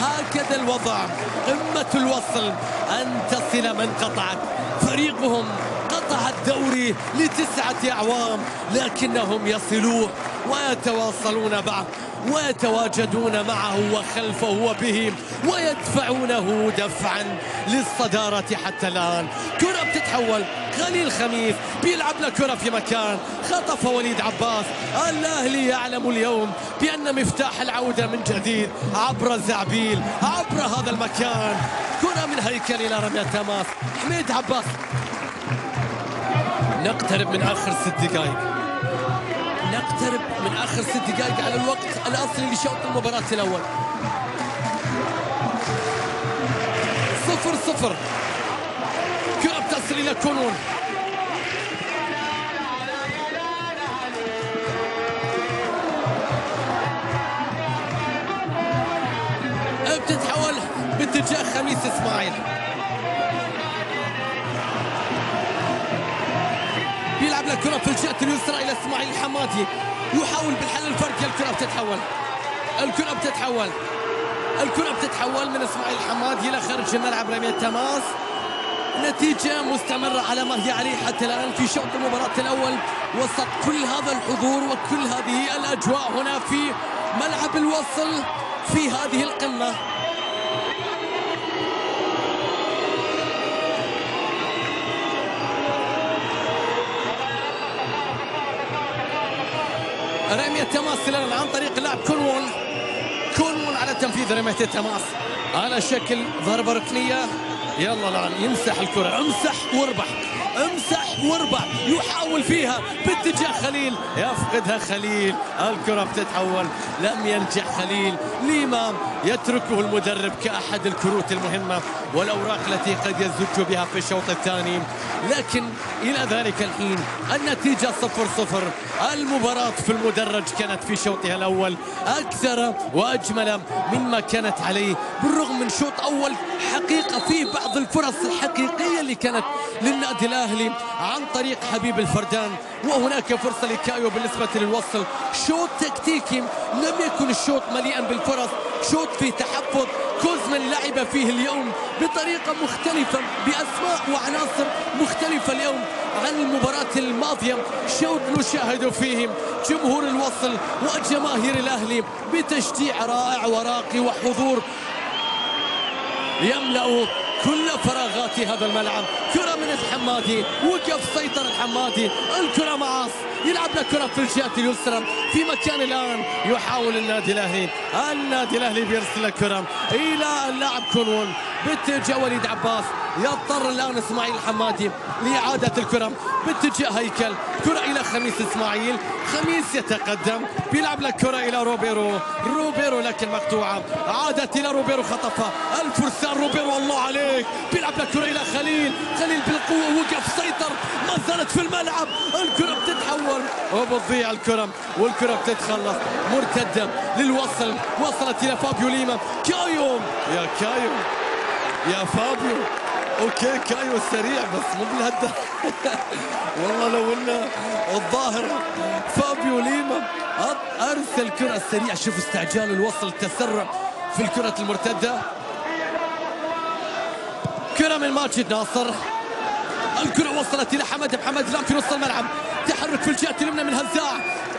هكذا الوضع قمة الوصل. أن تصل من قطعت. فريقهم قطع الدوري لتسعة أعوام لكنهم يصلوه. ويتواصلون معه ويتواجدون معه وخلفه وبه ويدفعونه دفعا للصدارة حتى الآن. كرة بتتحول خليل خميس بيلعب له كرة في مكان. خطف وليد عباس. الأهلي يعلم اليوم بأن مفتاح العودة من جديد عبر زعبيل عبر هذا المكان. كرة من هيكل إلى رمية تماس. حميد عباس. نقترب من آخر ست دقائق. نقترب من آخر ست دقائق على الوقت الأصلي لشوط المباراة الأول. صفر صفر. كرة بتصل إلى كونون بتتحول باتجاه خميس إسماعيل. بيلعب له كرة في الجهة اليسرى إلى إسماعيل الحمادي. يحاول بالحل الفردي الكرة بتتحول. الكرة بتتحول. الكرة بتتحول من إسماعيل الحمادي إلى خارج الملعب. رمية تماس. نتيجة مستمرة على ما هي عليه حتى الآن في شوط المباراة الأول. وسط كل هذا الحضور وكل هذه الأجواء هنا في ملعب الوصل في هذه القمة. رمية تماس الآن عن طريق اللاعب كونون كونون على تنفيذ رمية التماس. على شكل ضربة ركنية. يلا الآن يمسح الكرة. امسح واربح. امسح واربح يحاول فيها باتجاه خليل. يفقدها خليل. الكرة بتتحول. لم ينجح خليل. لما يتركه المدرب كأحد الكروت المهمة. والأوراق التي قد يزج بها في الشوط الثاني. لكن إلى ذلك الحين النتيجة صفر صفر. المباراة في المدرج كانت في شوطها الأول أكثر وأجمل مما كانت عليه. بالرغم من شوط أول حقيقة فيه بعض الفرص الحقيقية اللي كانت للنادي الأهلي عن طريق حبيب الفردان. وهناك فرصة لكايو بالنسبة للوصل. شوط تكتيكي لم يكن الشوط مليئا بالفرص. شوط فيه تحفظ. كوزمان لعب فيه اليوم بطريقة مختلفة بأسماء وعناصر مختلفة اليوم عن المباراة الماضية. شوط نشاهد فيه جمهور الوصل وجماهير الأهلي بتشجيع رائع وراقي وحضور يملأ كل فراغات هذا الملعب. كرة من الحمادي وقف سيطر الحمادي. الكرة معاص يلعب له كرة في الجهة اليسرى. في مكان الآن يحاول النادي الأهلي. النادي الأهلي بيرسل كرة إلى اللاعب كونون باتجاه وليد عباس. يضطر الآن إسماعيل الحمادي لإعادة الكرة باتجاه هيكل. كرة إلى خميس إسماعيل. خميس يتقدم. بيلعب لك كرة إلى روبيرو. روبيرو لكن مقطوعة عادت إلى روبيرو خطفها. الفرسان روبيرو الله عليك. بيلعب لك كرة إلى خليل. خليل بالقوة وقف سيطر. ما زالت في الملعب. الكرة بتتحول. وبتضيع الكرة والكرة بتتخلص. مرتدة للوصل وصلت إلى فابيو ليما. كايو! يا كايو! يا فابيو! okay كايو سريع بس مو بالهدف. والله لو قلنا الظاهرة فابيو ليما أرسل كرة سريعة شوف استعجال الوصل التسرع في الكرة المرتدة. كرة من ماجد ناصر. الكرة وصلت إلى حمد لام في نص الملعب تحرك في الجهة اليمنى من هزاع.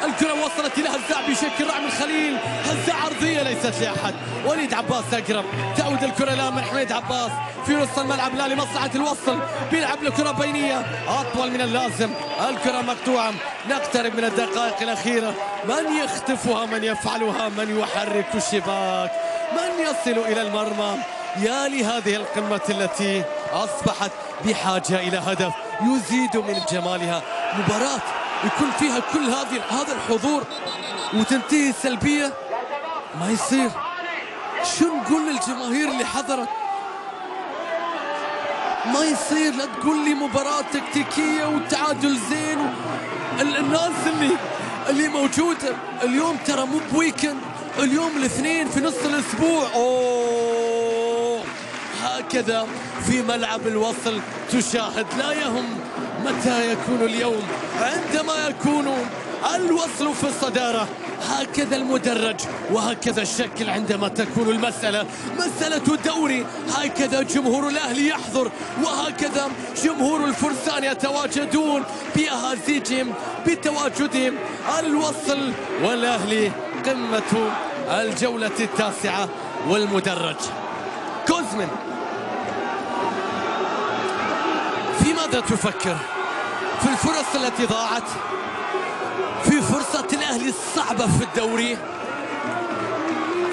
الكرة وصلت إلى هزاع بشكل رائع من خليل هزاع عرضية ليست لأحد. وليد عباس أقرب. تعود الكرة الآن من حميد عباس. في نص الملعب لا لمصلحة الوصل. بيلعب كرة بينية. أطول من اللازم. الكرة مقطوعة. نقترب من الدقائق الأخيرة. من يختفها من يفعلها من يحرك الشباك؟ من يصل إلى المرمى؟ يا لهذه القمة التي أصبحت بحاجة إلى هدف يزيد من جمالها. مباراة يكون فيها كل هذه هذا الحضور وتنتهي سلبية ما يصير. شو نقول للجماهير اللي حضرت؟ ما يصير. لا تقول لي مباراة تكتيكية والتعادل زين. الناس اللي اللي موجودة. اليوم ترى مو بويكند. اليوم الاثنين في نص الأسبوع. أوه. هكذا في ملعب الوصل تشاهد. لا يهم متى يكون اليوم. عندما يكون الوصل في الصدارة هكذا المدرج وهكذا الشكل عندما تكون المسألة. مسألة الدوري هكذا جمهور الأهلي يحضر وهكذا جمهور الفرسان يتواجدون بأهازيجهم بتواجدهم الوصل والأهلي قمة الجولة التاسعة والمدرج. كوزمن في ماذا تفكر؟ في الفرص التي ضاعت؟ في فرصة الأهلي الصعبة في الدوري؟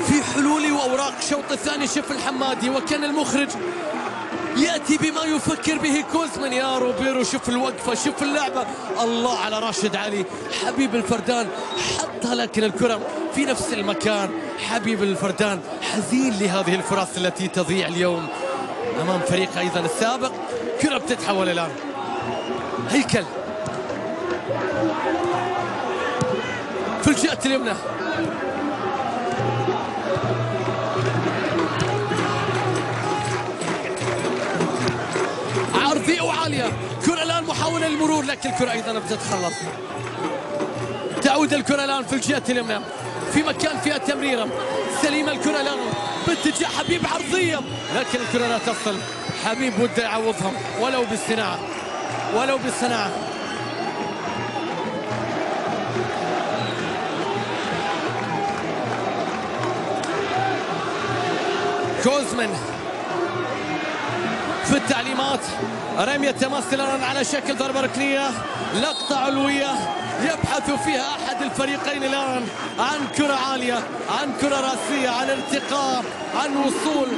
في حلول وأوراق شوط الثاني شوف الحمادي وكان المخرج يأتي بما يفكر به كوزمن يا روبيرو شوف الوقفة شوف اللعبة. الله على راشد علي. حبيب الفردان حطها لكن الكرة في نفس المكان. حبيب الفردان حزين لهذه الفرص التي تضيع اليوم أمام فريق أيضا السابق. كرة بتتحول الآن هيكل. في الجهة اليمنى. عرضية وعالية. كرة الآن محاولة للمرور لكن الكرة أيضا بتتخلص تعود الكرة الآن في الجهة اليمنى. في مكان فيها تمريرة. سليمة الكرة الآن. باتجاه حبيب عرضية. لكن الكرة لا تصل. حبيب وده يعوضهم ولو بالصناعة. ولو بالصناعة. كوزمن في التعليمات. رمية الآن على شكل ضربة ركنية. لقطة علوية. يبحث فيها أحد الفريقين الآن عن كرة عالية. عن كرة رأسية. عن ارتقاء. عن وصول.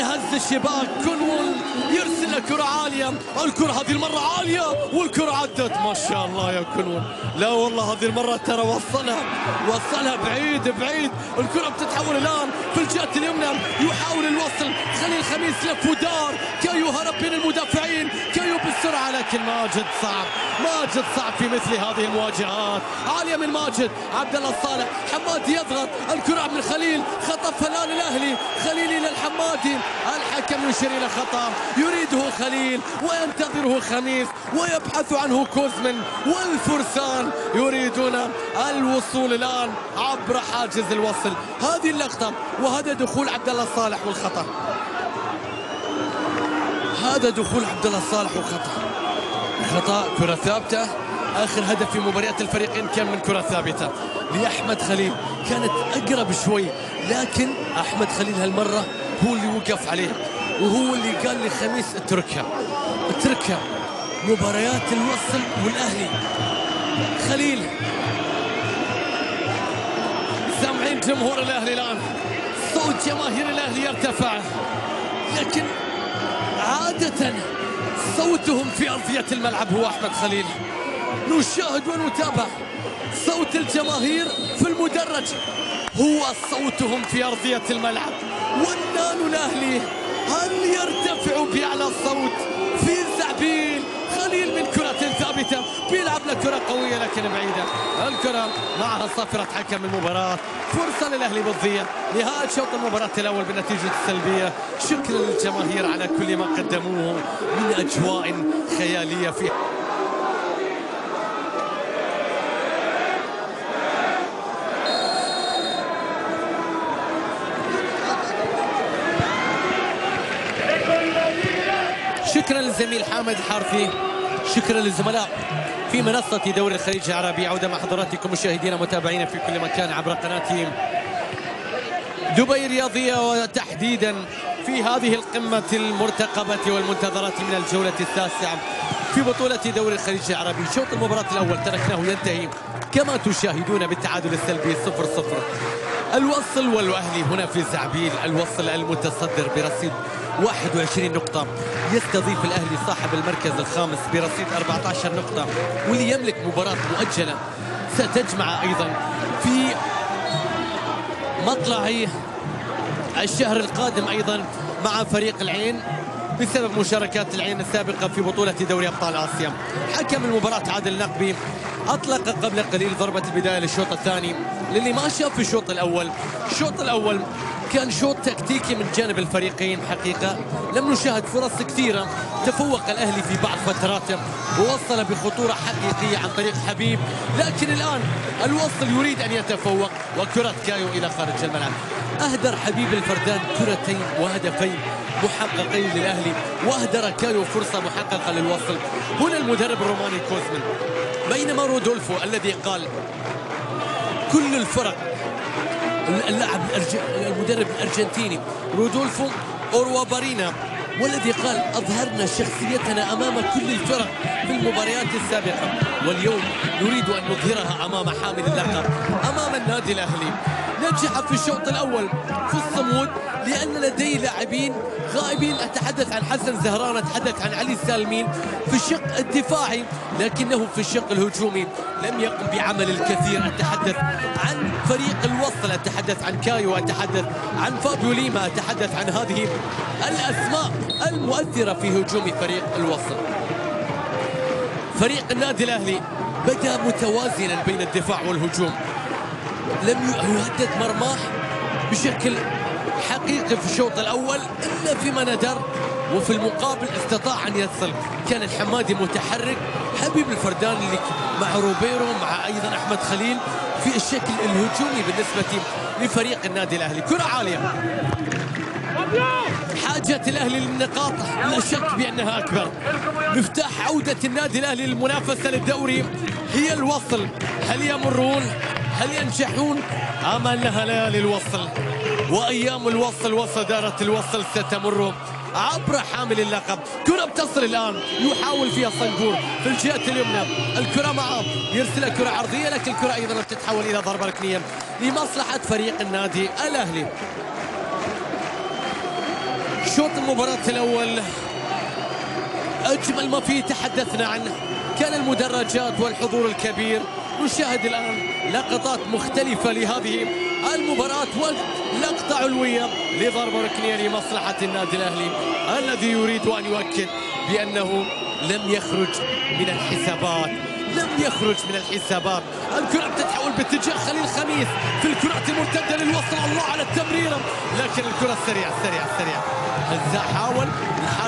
هز الشباك. كونول يرسل كرة عالية. الكرة هذه المرة عالية والكرة عدت. ما شاء الله يا كونول لا والله هذه المرة ترى وصلها. وصلها بعيد بعيد. الكرة بتتحول الآن في الجهة اليمنى. يحاول الوصل. خليل خميس لف ودار. كايو هرب بين المدافعين. كايو بالسرعة. لكن ماجد صعب. ماجد صعب في مثل هذه المواجهات. عالية من ماجد. عبد الله الصالح حمادي يضغط. الكرة من خليل. خطفها الآن الأهلي. خليل إلى الحمادي الحكم يشير إلى خطأ. يريده خليل وينتظره خميس ويبحث عنه كوزمن والفرسان. يريدون الوصول الآن عبر حاجز الوصل. هذه اللقطة وهذا دخول عبد الله الصالح والخطأ. هذا دخول عبد الله الصالح وخطأ خطأ كرة ثابتة. آخر هدف في مباريات الفريقين كان من كرة ثابتة. لأحمد خليل كانت أقرب شوي لكن أحمد خليل هالمرة هو اللي وقف عليه وهو اللي قال لخميس اتركها اتركها مباريات الوصل والأهلي. خليل. سامعين جمهور الأهلي الآن. صوت جماهير الأهلي يرتفع. لكن عادة صوتهم في أرضية الملعب هو أحمد خليل. نشاهد ونتابع صوت الجماهير في المدرج. هو صوتهم في أرضية الملعب. والنان الأهلي هل يرتفع بأعلى الصوت في زعبيل خليل من كرة ثابتة بيلعب لكرة قوية لكن بعيدة. الكرة معها صفرة حكم المباراة. فرصة للأهلي بالضية. نهاية شوط المباراة الأول بالنتيجة السلبية شكرا للجماهير على كل ما قدموه من أجواء خيالية في شكرا للزميل حامد الحارثي شكرا للزملاء في منصة دوري الخليج العربي. عودة مع حضراتكم مشاهدينا متابعينا في كل مكان عبر قناة دبي الرياضية وتحديدا في هذه القمة المرتقبة والمنتظرة من الجولة التاسعة في بطولة دوري الخليج العربي. شوط المباراة الأول تركناه ينتهي كما تشاهدون بالتعادل السلبي 0-0 الوصل والأهلي هنا في زعبيل الوصل المتصدر برصيد 21 نقطة. يستضيف الأهلي صاحب المركز الخامس برصيد 14 نقطة. واللي يملك مباراة مؤجلة ستجمع أيضا في مطلع الشهر القادم أيضا مع فريق العين بسبب مشاركات العين السابقة في بطولة دوري أبطال آسيا. حكم المباراة عادل نقبي أطلق قبل قليل ضربة البداية للشوط الثاني. للي ما شاف في الشوط الأول الشوط الأول كان شوط تكتيكي من جانب الفريقين حقيقة. لم نشاهد فرص كثيرة. تفوق الأهلي في بعض فتراته ووصل بخطورة حقيقية عن طريق حبيب. لكن الآن الوصل يريد أن يتفوق. وكرة كايو إلى خارج الملعب. أهدر حبيب الفردان كرتين وهدفين محققين للأهلي. وأهدر كايو فرصة محققة للوصل. هنا المدرب الروماني كوزمن بينما رودولفو الذي قال كل الفرق اللاعب المدرب الأرجنتيني رودولفو اوروا بارينا والذي قال أظهرنا شخصيتنا أمام كل الفرق في المباريات السابقة واليوم نريد أن نظهرها أمام حامل اللقب أمام النادي الأهلي. نجح في الشوط الأول في الصمود لأن لديه لاعبين غائبين. أتحدث عن حسن زهران أتحدث عن علي السالمين. في الشق الدفاعي لكنه في الشق الهجومي لم يقم بعمل الكثير. أتحدث عن فريق الوصل أتحدث عن كايو أتحدث عن فابيو ليما أتحدث عن هذه الأسماء المؤثرة في هجوم فريق الوصل. فريق النادي الأهلي بدا متوازنا بين الدفاع والهجوم. لم يهدد مرماح بشكل حقيقي في الشوط الأول إلا فيما ندر وفي المقابل استطاع أن يصل. كان الحمادي متحرك حبيب الفردان اللي مع روبيرو مع أيضا أحمد خليل في الشكل الهجومي بالنسبة لفريق النادي الأهلي. كرة عالية. حاجة الأهلي للنقاط لا شك بأنها أكبر. مفتاح عودة النادي الأهلي للمنافسة للدوري. هي الوصل. هل يمرون؟ هل ينجحون أم أنها ليالي الوصل؟ وأيام الوصل وصدارة الوصل ستمر. عبر حامل اللقب. كرة بتصل الآن. يحاول فيها صنقور في الجهة اليمنى. الكرة معه. يرسل كرة عرضية لكن الكرة أيضا تتحول إلى ضربة ركنية لمصلحة فريق النادي الأهلي. شوط المباراة الأول. أجمل ما فيه تحدثنا عنه. كان المدرجات والحضور الكبير. نشاهد الآن لقطات مختلفة لهذه المباراة ولقطة علوية لضربة ركنية لمصلحة النادي الأهلي الذي يريد أن يؤكد بأنه لم يخرج من الحسابات لم يخرج من الحسابات. الكرة بتتحول باتجاه خليل خميس في الكرات المرتدة للوصل الله على التمريرة لكن الكرة السريعة السريعة السريعة. حاول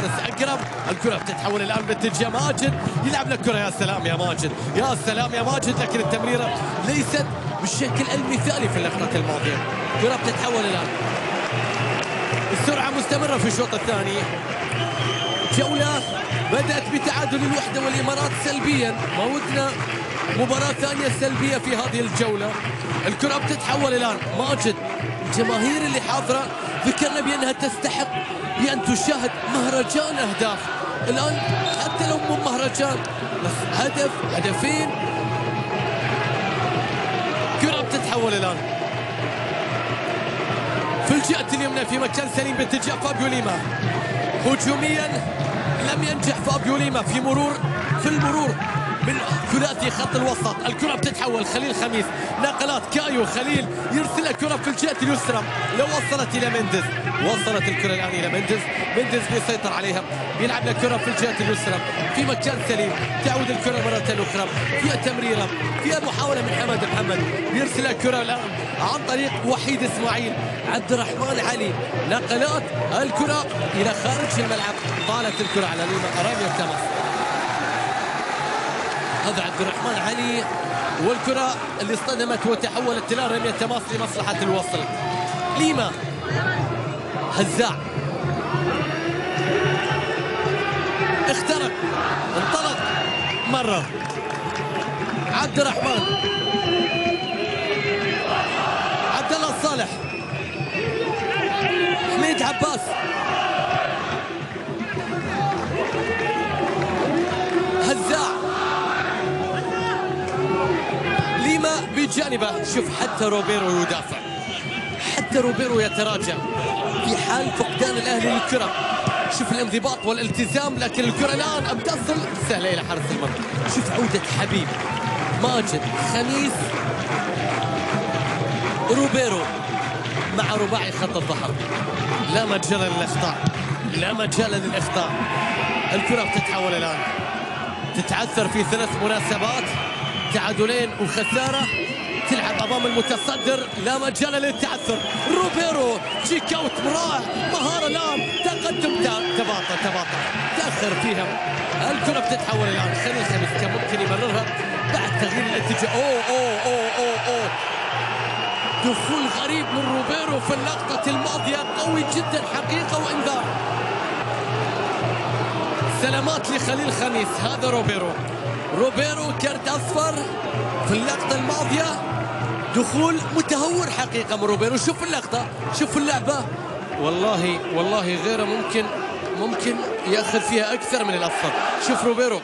الحارس اقرب الكرة بتتحول الآن باتجاه ماجد. يلعب لك كرة. يا سلام يا ماجد. يا سلام يا ماجد. لكن التمريرة ليست بالشكل المثالي في اللقطه الماضية. كرة بتتحول الآن. السرعة مستمرة في الشوط الثاني. جولة بدأت بتعادل الوحدة والإمارات سلبيا. ما ودنا مباراة ثانية سلبية في هذه الجولة. الكرة بتتحول الآن. ماجد الجماهير اللي حاضرة ذكرنا بأنها تستحق بأن تشاهد مهرجان أهداف الآن حتى لو مو مهرجان بس هدف هدفين. كرة بتتحول الآن. في الجهة اليمنى في مكان سليم باتجاه فابيو ليما. هجوميا لم ينجح فابيو ليما في مرور في المرور. من ثلاثي خط الوسط. الكرة بتتحول. خليل خميس. نقلات كايو. خليل يرسل الكرة في الجهة اليسرى. لو وصلت إلى مندز. وصلت الكرة الآن إلى مندز. مندز بيسيطر عليها. بيلعب الكرة في الجهة اليسرى. في مكان سليم. تعود الكرة مرة أخرى. فيها تمريرة فيها محاولة من حمد محمد. يرسل الكرة الآن عن طريق وحيد إسماعيل. عبد الرحمن علي. نقلات الكرة إلى خارج الملعب. طالت الكرة على رامي التماس هذا عبد الرحمن علي والكرة اللي اصطدمت وتحولت إلى رمية تماس لمصلحة الوصل. ليما هزاع. اخترق. انطلق. مرة عبد الرحمن. عبد الله الصالح حميد عباس. بجانبه شوف حتى روبيرو يدافع. حتى روبيرو يتراجع. في حال فقدان الأهلي للكرة. شوف الانضباط والالتزام لكن الكرة الآن بتصل سهلة إلى حارس المرمى. شوف عودة حبيب ماجد خميس روبيرو مع رباعي خط الظهر. لا مجال للأخطاء. لا مجال للأخطاء. الكرة بتتحول الآن. تتعثر في ثلاث مناسبات. تعادلين وخسارة. تلعب أمام المتصدر لا مجال للتعثر. ريبيرو check out رائع مهارة الان تقدم تباطا تباطا تأخر فيها. الكرة بتتحول الآن. خليل خميس كان ممكن يمررها بعد تغيير الاتجاه. أوه أوه أوه أوه, أوه. دخول غريب من ريبيرو في اللقطة الماضية. قوي جدا حقيقة وإنذار. سلامات لخليل خميس هذا روبيرو. روبيرو كرت أصفر في اللقطة الماضية. دخول متهور حقيقة من روبيرو. شوف اللقطة شوف اللعبة. والله والله غيره ممكن ممكن يأخذ فيها أكثر من الأصفر شوف روبيرو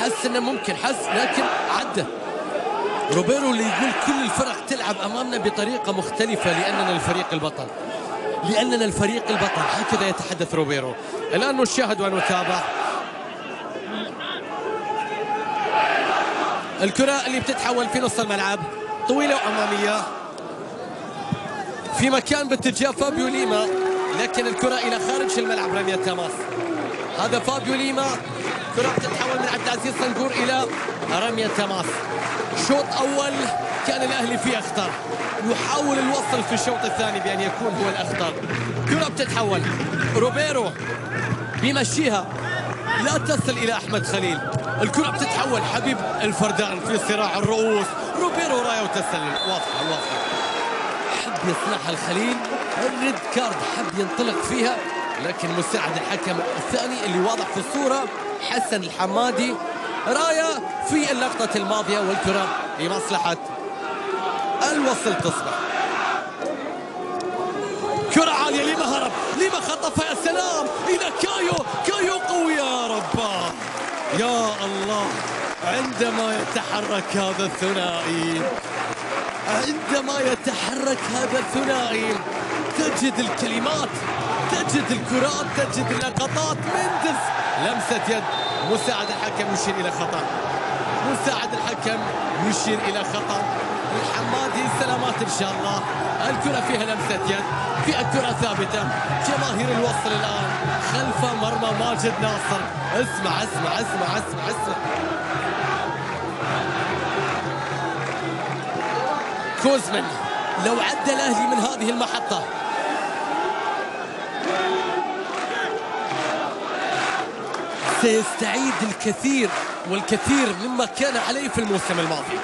حس إنه ممكن حس لكن عدى. روبيرو اللي يقول كل الفرق تلعب أمامنا بطريقة مختلفة لأننا الفريق البطل. لأننا الفريق البطل. هكذا يتحدث روبيرو. الآن نشاهد ونتابع. الكرة اللي بتتحول في نص الملعب. طويلة وأمامية. في مكان باتجاه فابيو ليما لكن الكرة إلى خارج الملعب رمية تماس هذا فابيو ليما كرة تتحول من عبد العزيز صنقور إلى رمية تماس شوط أول كان الأهلي فيه أخطار يحاول الوصل في الشوط الثاني بأن يكون هو الأخطر كرة بتتحول. روبيرو بيمشيها. لا تصل إلى أحمد خليل. الكرة بتتحول حبيب الفردان في صراع الرؤوس. روبيرو رايه وتسلل واضحة واضحة حب يصنعها الخليل. الريد كارد حب ينطلق فيها. لكن مساعد الحكم الثاني اللي واضح في الصورة حسن الحمادي. راية في اللقطة الماضية والكرة لمصلحة الوصل تصبح. كرة عالية. لما هرب؟ لما خطفها يا سلام إلى كايو كايو قوي يا رباه يا الله عندما يتحرك هذا الثنائي عندما يتحرك هذا الثنائي تجد الكلمات تجد الكرات تجد اللقطات مندز لمسة يد مساعد الحكم يشير إلى خطأ. مساعد الحكم يشير إلى خطأ. الحمادي سلامات إن شاء الله. الكرة فيها لمسة يد في الكرة ثابتة. جماهير الوصل الآن خلف مرمى ماجد ناصر. اسمع اسمع اسمع اسمع اسمع. كوزمن لو عدى الأهلي من هذه المحطة. سيستعيد الكثير والكثير مما كان عليه في الموسم الماضي.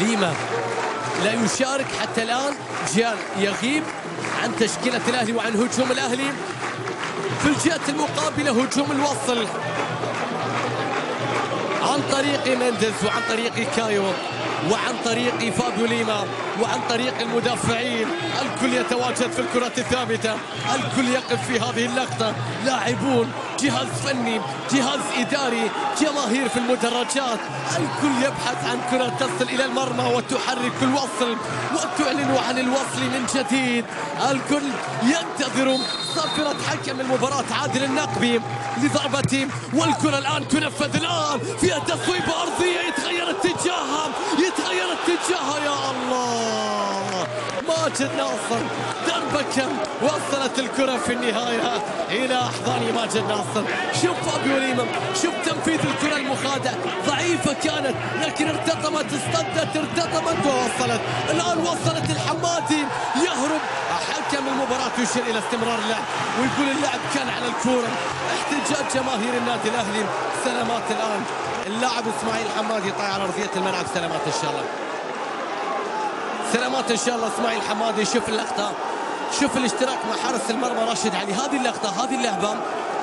ليما لا يشارك حتى الآن. جيان يغيب عن تشكيلة الأهلي وعن هجوم الأهلي. في الجهة المقابلة هجوم الوصل عن طريق مندز وعن طريق كايو. وعن طريق فابيو ليما وعن طريق المدافعين. الكل يتواجد في الكرة الثابتة. الكل يقف في هذه اللقطة. لاعبون جهاز فني جهاز إداري جماهير في المدرجات. الكل يبحث عن كرة تصل إلى المرمى وتحرك الوصل وتعلن عن الوصل من جديد. الكل ينتظر صفرة حكم المباراة. عادل النقبي لضربة والكرة الآن تنفذ. الآن فيها تصويبة أرضية. يتغير اتجاهها. يتغير اتجاهها. يا الله! ماجد ناصر دربكة وصلت الكرة في النهاية إلى أحضان ماجد ناصر. شوف فابيو ليما شوف تنفيذ الكرة المخادع ضعيفة كانت لكن ارتطمت اصطدت ارتطمت ووصلت. الآن وصلت الحمادي. يهرب. حكم المباراة يشير إلى استمرار اللعب ويقول اللعب كان على الكرة احتجاج جماهير النادي الأهلي سلامات الآن. اللاعب إسماعيل حمادي طاير على أرضية الملعب. سلامات إن شاء الله. سلامات إن شاء الله إسماعيل حمادي. شوف اللقطة. شوف الاشتراك مع حارس المرمى راشد علي. هذه اللقطة هذه اللعبة.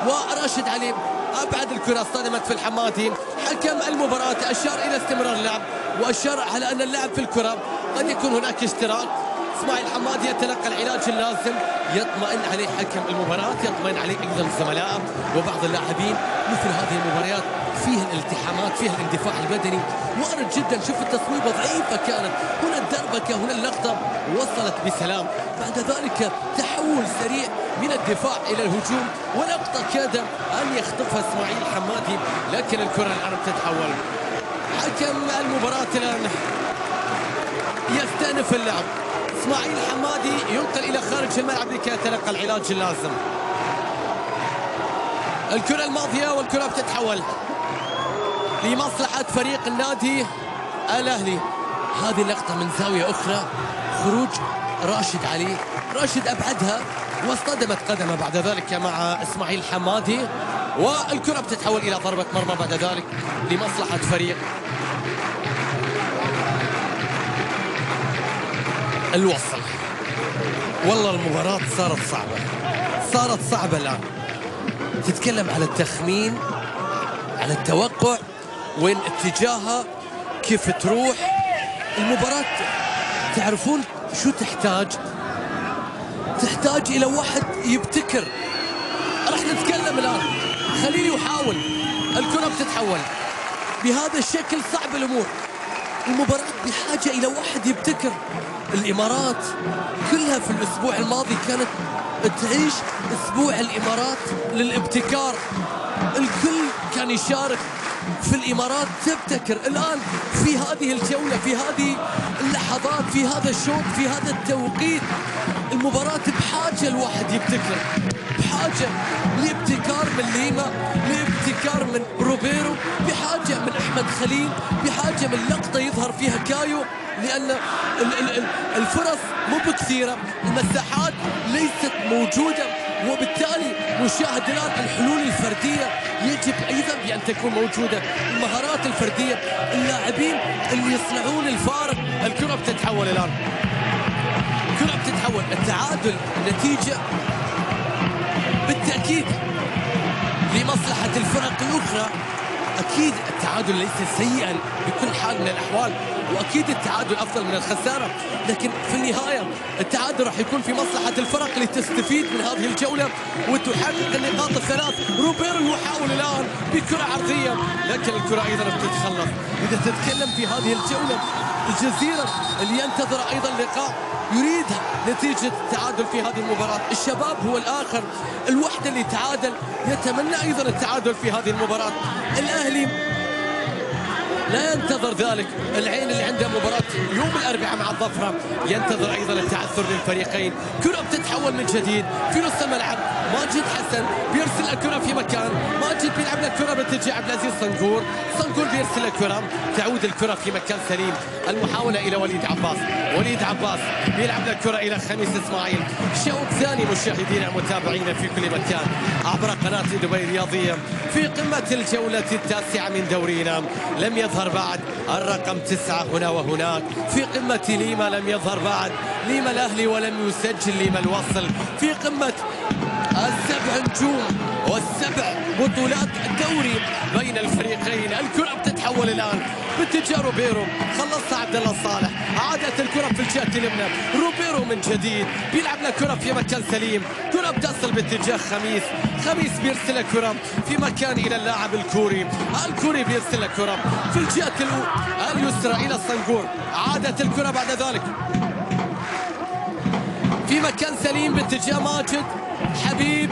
وراشد علي أبعد الكرة اصطدمت في الحمادي. حكم المباراة أشار إلى استمرار اللعب وأشار على أن اللعب في الكرة قد يكون هناك اشتراك. إسماعيل حمادي يتلقى العلاج اللازم يطمئن عليه حكم المباراة يطمئن عليه أيضا زملائه وبعض اللاعبين مثل هذه المباريات فيها الالتحامات فيها الاندفاع البدني. وارد جدا شوف التصويبه ضعيفة كانت. هنا الدربكة هنا اللقطة. وصلت بسلام. بعد ذلك تحول سريع من الدفاع إلى الهجوم. ولقطة كاد أن يخطفها إسماعيل حمادي لكن الكرة الان تتحول. حكم المباراة الآن. يستأنف اللعب. إسماعيل حمادي ينقل إلى خارج الملعب لكي يتلقى العلاج اللازم. الكرة الماضية والكرة بتتحول لمصلحة فريق النادي الأهلي. هذه اللقطة من زاوية أخرى. خروج راشد علي. راشد أبعدها واصطدمت قدمه بعد ذلك مع إسماعيل حمادي. والكرة بتتحول إلى ضربة مرمى بعد ذلك لمصلحة فريق الوصل. والله المباراة صارت صعبة. صارت صعبة الآن. تتكلم على التخمين على التوقع وين اتجاهها كيف تروح. المباراة تعرفون شو تحتاج؟ تحتاج إلى واحد يبتكر. راح نتكلم الآن. خليل يحاول الكرة بتتحول. بهذا الشكل صعب الأمور. المباراة بحاجة إلى واحد يبتكر. الإمارات كلها في الأسبوع الماضي كانت تعيش أسبوع الإمارات للابتكار. الكل كان يشارك في الإمارات تبتكر. الآن في هذه الجولة في هذه اللحظات في هذا الشوط في هذا التوقيت المباراة بحاجة الواحد يبتكر. بحاجة لابتكار من ليما لابتكار من روبيرو بحاجة من أحمد خليل بحاجة من لقطة يظهر فيها كايو لأن الفرص مو بكثيرة المساحات ليست موجودة وبالتالي نشاهد الآن الحلول الفردية يجب أيضا بأن تكون موجودة. المهارات الفردية اللاعبين اللي يصنعون الفارق الكرة بتتحول الآن. الكرة بتتحول. التعادل نتيجة بالتأكيد لمصلحة الفرق الأخرى. أكيد التعادل ليس سيئا بكل حال من الأحوال وأكيد التعادل أفضل من الخسارة لكن في النهاية التعادل راح يكون في مصلحة الفرق لتستفيد من هذه الجولة وتحقق النقاط الثلاث. روبيرو يحاول الآن بكرة عرضية لكن الكرة أيضا بتتخلص. إذا تتكلم في هذه الجولة الجزيرة اللي ينتظر أيضا لقاء يريدها نتيجة التعادل في هذه المباراة. الشباب هو الآخر الوحدة اللي تعادل. يتمنى أيضا التعادل في هذه المباراة. الأهلي لا ينتظر ذلك. العين اللي عنده مباراة يوم الأربعاء مع الظفرة. ينتظر أيضا التعثر للفريقين كرة بتتحول من جديد. في نص الملعب. ماجد حسن بيرسل الكرة في مكان. ماجد بيلعب الكرة باتجاه عبد العزيز صنقور. صنقور بيرسل الكرة. تعود الكرة في مكان سليم. المحاولة إلى وليد عباس. وليد عباس بيلعب الكرة إلى خميس إسماعيل. شوط ثاني مشاهدينا متابعينا في كل مكان. عبر قناة دبي الرياضية في قمة الجولة التاسعة من دورينا. لم يظهر بعد. الرقم تسعة هنا وهناك. في قمة ليما لم يظهر بعد. ليما الأهلي ولم يسجل ليما الوصل. في قمة السبع نجوم والسبع بطولات الدوري بين الفريقين. الكرة بتتحول الآن باتجاه روبيرو خلصها عبد الله صالح. عادت الكرة في الجهة اليمنى. روبيرو من جديد. بيلعب لها كرة في مكان سليم. كرة بتصل باتجاه خميس. خميس بيرسل كرة في مكان إلى اللاعب الكوري. الكوري بيرسل كرة في الجهة اليسرى إلى الصنقور. عادت الكرة بعد ذلك. في مكان سليم باتجاه ماجد. حبيب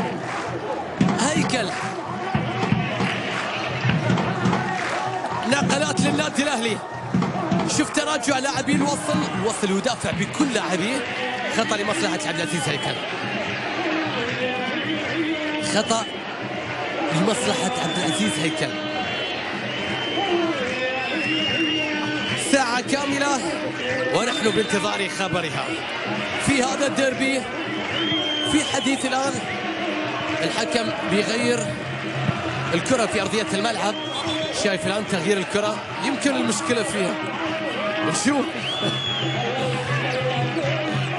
هيكل. نقلات للنادي الأهلي. شوف تراجع لاعبين وصل وصل يدافع بكل لاعبيه. خطأ لمصلحة عبد العزيز هيكل. خطأ لمصلحة عبد العزيز هيكل. ساعة كاملة ونحن بانتظار خبرها. في هذا الديربي في حديث الآن الحكم بيغير الكرة في أرضية الملعب. شايف الآن تغيير الكرة. يمكن المشكلة فيها. نشوف.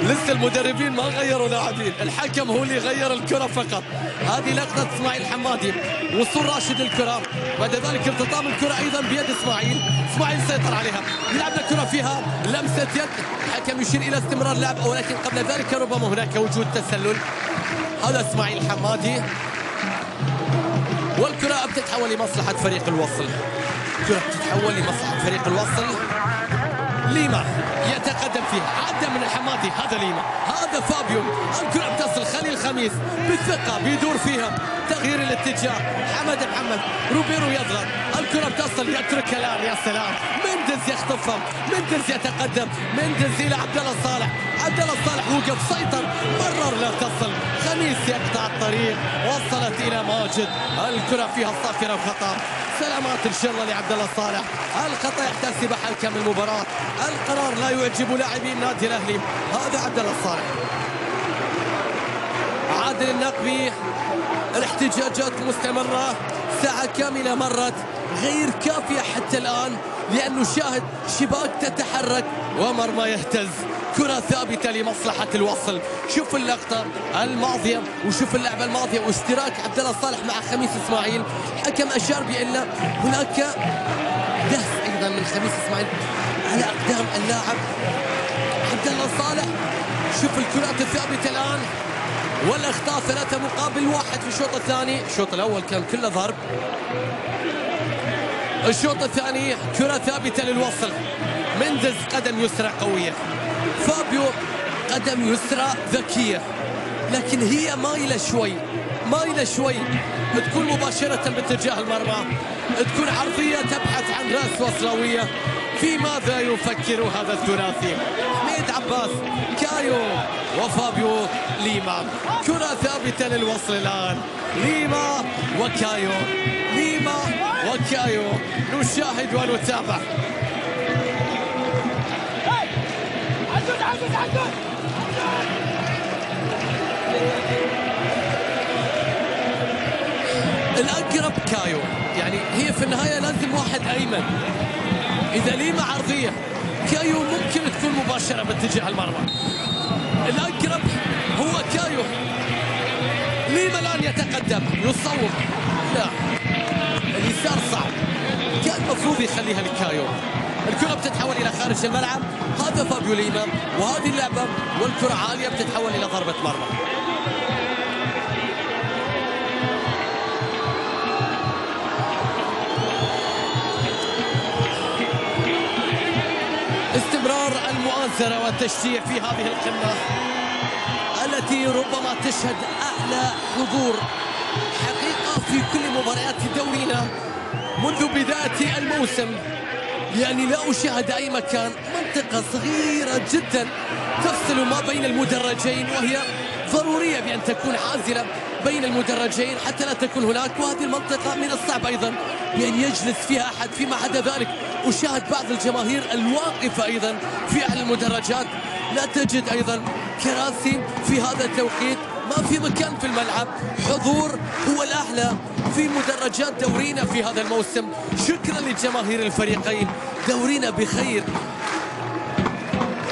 لسه المدربين ما غيروا لاعبين. الحكم هو اللي غير الكرة فقط. هذه لقطة إسماعيل حمادي وصول راشد الكرة بعد ذلك ارتطام الكرة أيضا بيد إسماعيل. إسماعيل سيطر عليها. يلعب الكرة فيها لمسة يد. الحكم يشير إلى استمرار اللعب ولكن قبل ذلك ربما هناك وجود تسلل. هذا إسماعيل حمادي. والكرة بتتحول لمصلحة فريق الوصل. الكرة بتتحول لمصلحة فريق الوصل. ليما يتقدم فيها. عدى من الحمادي هذا ليما. هذا فابيو. الكرة بتصل خليل خميس بالثقة بيدور فيها تغيير الاتجاه. حمد محمد روبيرو يضغط. الكرة بتصل يترك الآن يا سلام. مندز يخطفها مندز يتقدم. مندز إلى عبد الله صالح. عبد الله صالح وقف سيطر مرر لا تصل خميس يقطع الطريق وصلت إلى ماجد. الكرة فيها الصافرة وخطأ سلامات إن شاء الله لعبد الله صالح. الخطأ يحتسب حكم المباراة. القرار لا يعجب لاعبي النادي الأهلي. هذا عبد الله صالح. عادل النقبي الاحتجاجات مستمرة. ساعة كاملة مرت. غير كافية حتى الآن لأنه شاهد شباك تتحرك ومرمى يهتز. كرة ثابتة لمصلحة الوصل. شوف اللقطة الماضية وشوف اللعبة الماضية واشتراك عبد الله صالح مع خميس إسماعيل. حكم أشار بأن هناك دهس أيضا من خميس إسماعيل على أقدام اللاعب عبد الله صالح. شوف الكرات الثابتة الآن. والأخطاء ثلاثة مقابل واحد في الشوط الثاني. الشوط الأول كان كله ضرب. الشوط الثاني كرة ثابتة للوصل. مندز قدم يسرى قوية. فابيو قدم يسرى ذكية. لكن هي مايلة شوي. مايلة شوي. تكون مباشرة باتجاه المرمى. تكون عرضية تبحث عن رأس وصلوية في ماذا يفكر هذا الثلاثي؟ حميد عباس كايو وفابيو ليما. كرة ثابتة للوصل الآن. ليما وكايو. ليما وكايو نشاهد ونتابع الأقرب كايو يعني هي في النهاية لازم واحد أيمن. إذا ليما عرضية كايو ممكن تكون مباشرة باتجاه المرمى. الأقرب هو كايو. ليما الآن يتقدم يصوب. لا. اليسار صعب كان المفروض يخليها لكايو. الكرة بتتحول إلى خارج الملعب. هذا فابيو ليما وهذه اللعبة والكرة عالية بتتحول إلى ضربة مرمى. استمرار المؤازرة والتشجيع في هذه القمة التي ربما تشهد أعلى حضور في كل مباريات دورينا منذ بداية الموسم. يعني لا أشاهد أي مكان منطقة صغيرة جدا تفصل ما بين المدرجين وهي ضرورية بأن تكون حازلة بين المدرجين حتى لا تكون هناك. وهذه المنطقة من الصعب أيضا بأن يجلس فيها أحد فيما عدا ذلك. أشاهد بعض الجماهير الواقفة أيضا في أعلى المدرجات. لا تجد أيضا كراسي في هذا التوقيت. ما في مكان في الملعب. حضور هو الأعلى في مدرجات دورينا في هذا الموسم. شكرا لجماهير الفريقين. دورينا بخير.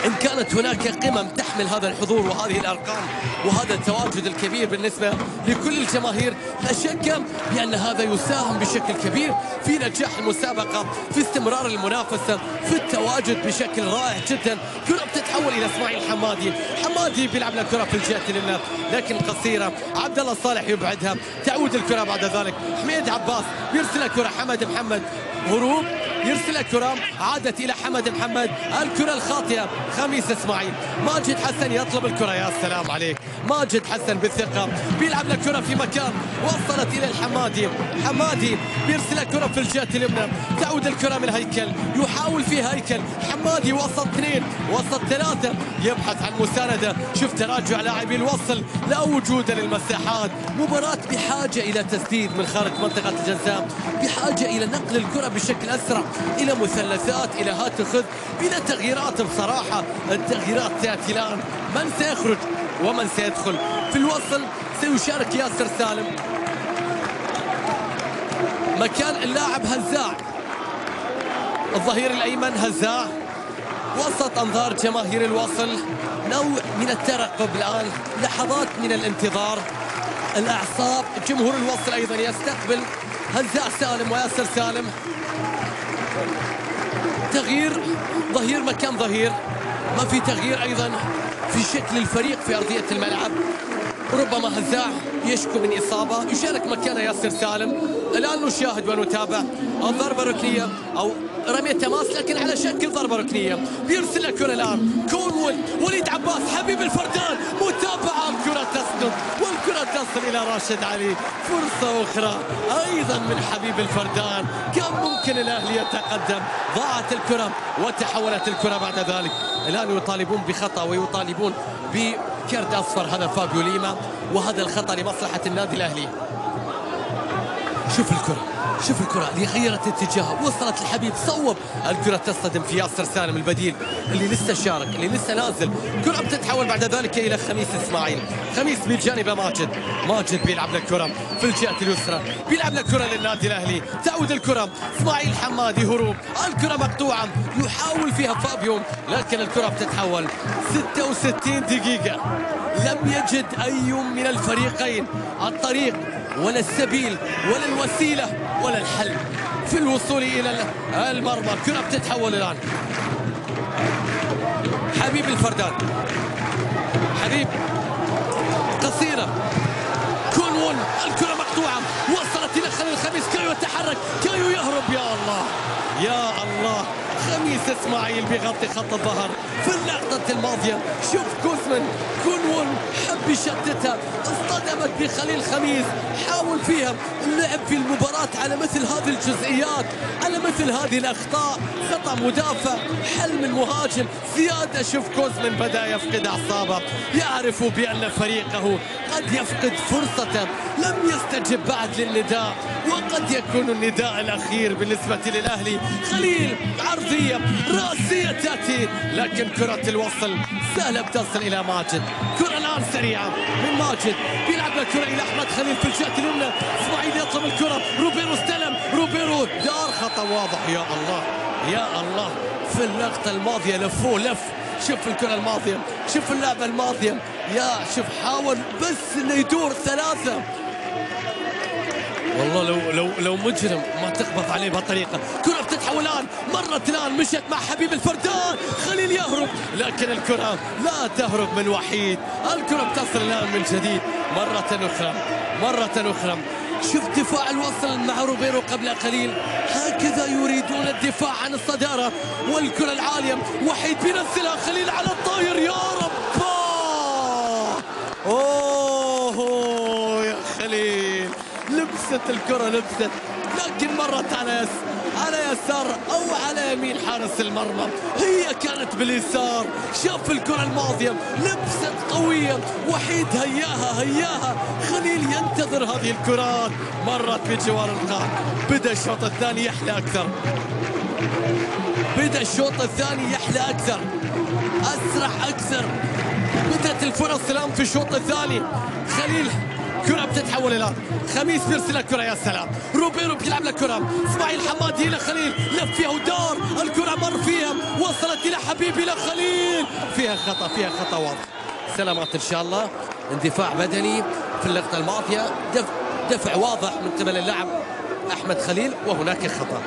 إن كانت هناك قمم تحمل هذا الحضور وهذه الأرقام وهذا التواجد الكبير بالنسبة لكل الجماهير لا شك بأن هذا يساهم بشكل كبير في نجاح المسابقة في استمرار المنافسة في التواجد بشكل رائع جدا. كرة بتتحول إلى إسماعيل حمادي. حمادي بيلعب لك كرة في الجهة اليمنى لكن قصيرة. عبد الله صالح يبعدها. تعود الكرة بعد ذلك. حميد عباس يرسل كرة. حمد محمد هروب يرسل الكرة عادت إلى حمد محمد الكرة الخاطئة خميس إسماعيل. ماجد حسن يطلب الكرة يا سلام عليك. ماجد حسن بالثقة بيلعب الكرة في مكان وصلت إلى الحمادي. حمادي بيرسل الكرة في الجهة اليمنى. تعود الكرة من هيكل يحاول في هيكل. حمادي وسط اثنين وسط ثلاثة. يبحث عن مساندة. شوف تراجع لاعبي الوصل لا وجود للمساحات. مباراة بحاجة إلى تسديد من خارج منطقة الجزاء بحاجة إلى نقل الكرة بشكل أسرع. إلى مثلثات إلى هات خذ إلى تغييرات بصراحة. التغييرات تأتي الآن. من سيخرج ومن سيدخل. في الوصل سيشارك ياسر سالم. مكان اللاعب هزاع. الظهير الأيمن هزاع. وسط أنظار جماهير الوصل. نوع من الترقب الآن. لحظات من الانتظار. الأعصاب. جمهور الوصل أيضا يستقبل. هزاع سالم وياسر سالم. تغيير ظهير مكان ظهير. ما في تغيير أيضا في شكل الفريق في أرضية الملعب. ربما هزاع. يشكو من إصابة يشارك مكانه ياسر سالم. الآن نشاهد ونتابع الضربة الركنية أو رمية تماس لكن على شكل ضربة ركنية. بيرسل الكرة الآن. كونول وليد عباس حبيب الفردان. متابعة الكرة تسقط والكرة تصل إلى راشد علي. فرصة أخرى أيضا من حبيب الفردان. كان ممكن الأهلي يتقدم؟ ضاعت الكرة وتحولت الكرة بعد ذلك. الآن يطالبون بخطأ ويطالبون بكرت أصفر. هذا فابيو ليما وهذا الخطأ لمصلحة النادي الأهلي. شوف الكرة. شوف الكرة اللي غيرت اتجاهها وصلت الحبيب صوب. الكرة تصطدم في ياسر سالم البديل اللي لسه شارك اللي لسه نازل. كرة بتتحول بعد ذلك إلى خميس إسماعيل. خميس بجانب ماجد. ماجد بيلعب الكرة في الجهة اليسرى. بيلعب الكرة للنادي الأهلي. تعود الكرة. إسماعيل حمادي هروب. الكرة مقطوعة. يحاول فيها فابيو لكن الكرة بتتحول. 66 دقيقة. لم يجد أي من الفريقين الطريق ولا السبيل ولا الوسيلة ولا الحل في الوصول إلى المرمى. كرة بتتحول الآن. حبيب الفردان. حبيب. قصيرة. كونون الكرة مقطوعة. وصلت إلى خليل الخميس. كايو يتحرك. كايو يهرب. يا الله. يا الله. خميس إسماعيل بيغطي خط الظهر في اللقطة الماضية. شوف كوزمان كونون حب يشتتها اصطدمت بخليل خميس حاول فيها اللعب في المباراة على مثل هذه الجزئيات على مثل هذه الأخطاء. خطأ مدافع حلم المهاجم زيادة. شوف كوزمان بدأ يفقد أعصابه يعرف بأن فريقه قد يفقد فرصته لم يستجب بعد للنداء وقد يكون النداء الأخير بالنسبة للأهلي. خليل عرضية رأسية تأتي لكن كرة الوصل سهلة بتصل إلى ماجد. كرة الآن سريعة من ماجد بيلعب الكرة إلى أحمد خليل في الجهة اليمنى. إسماعيل يطلب الكرة روبيرو استلم روبيرو دار خطأ واضح. يا الله يا الله في اللقطة الماضية لفوه لف شوف الكرة الماضية شوف اللعبة الماضية. يا شوف حاول بس إنه يدور ثلاثة. والله لو لو لو مجرم ما تخبط عليه بهالطريقة كرة بتتحول الآن مرت الآن مشت مع حبيب الفردان خليل يهرب. لكن الكرة لا تهرب من وحيد. الكرة بتصل الآن من جديد. مرة أخرى مرة أخرى. شوف دفاع الوصل مع روبيرو قبل قليل. هكذا يريدون الدفاع عن الصدارة. والكرة العالية وحيد بينزلها. خليل على الطاير. يا رب أوه يا خليل! لبست الكرة لبست. لكن مرت على يس على يسار أو على يمين حارس المرمى. هي كانت باليسار. شاف الكرة الماضية لبست قوية. وحيد هياها هياها. خليل ينتظر هذه الكرات. مرت بجوار القاع بدا الشوط الثاني يحلى أكثر. بدا الشوط الثاني يحلى أكثر. أسرع أكثر. بدأت الفرص الآن في الشوط الثاني. خليل كرة بتتحول الآن خميس بيرسل الكرة يا سلام. روبيرو بيلعب لك إسماعيل حمادي إلى خليل. لف فيها ودار. الكرة مر فيها. وصلت إلى حبيب إلى خليل. فيها خطأ فيها خطأ واضح. سلامات إن شاء الله. اندفاع بدني في اللقطة الماضية. دفع, دفع واضح من قبل اللاعب أحمد خليل وهناك خطأ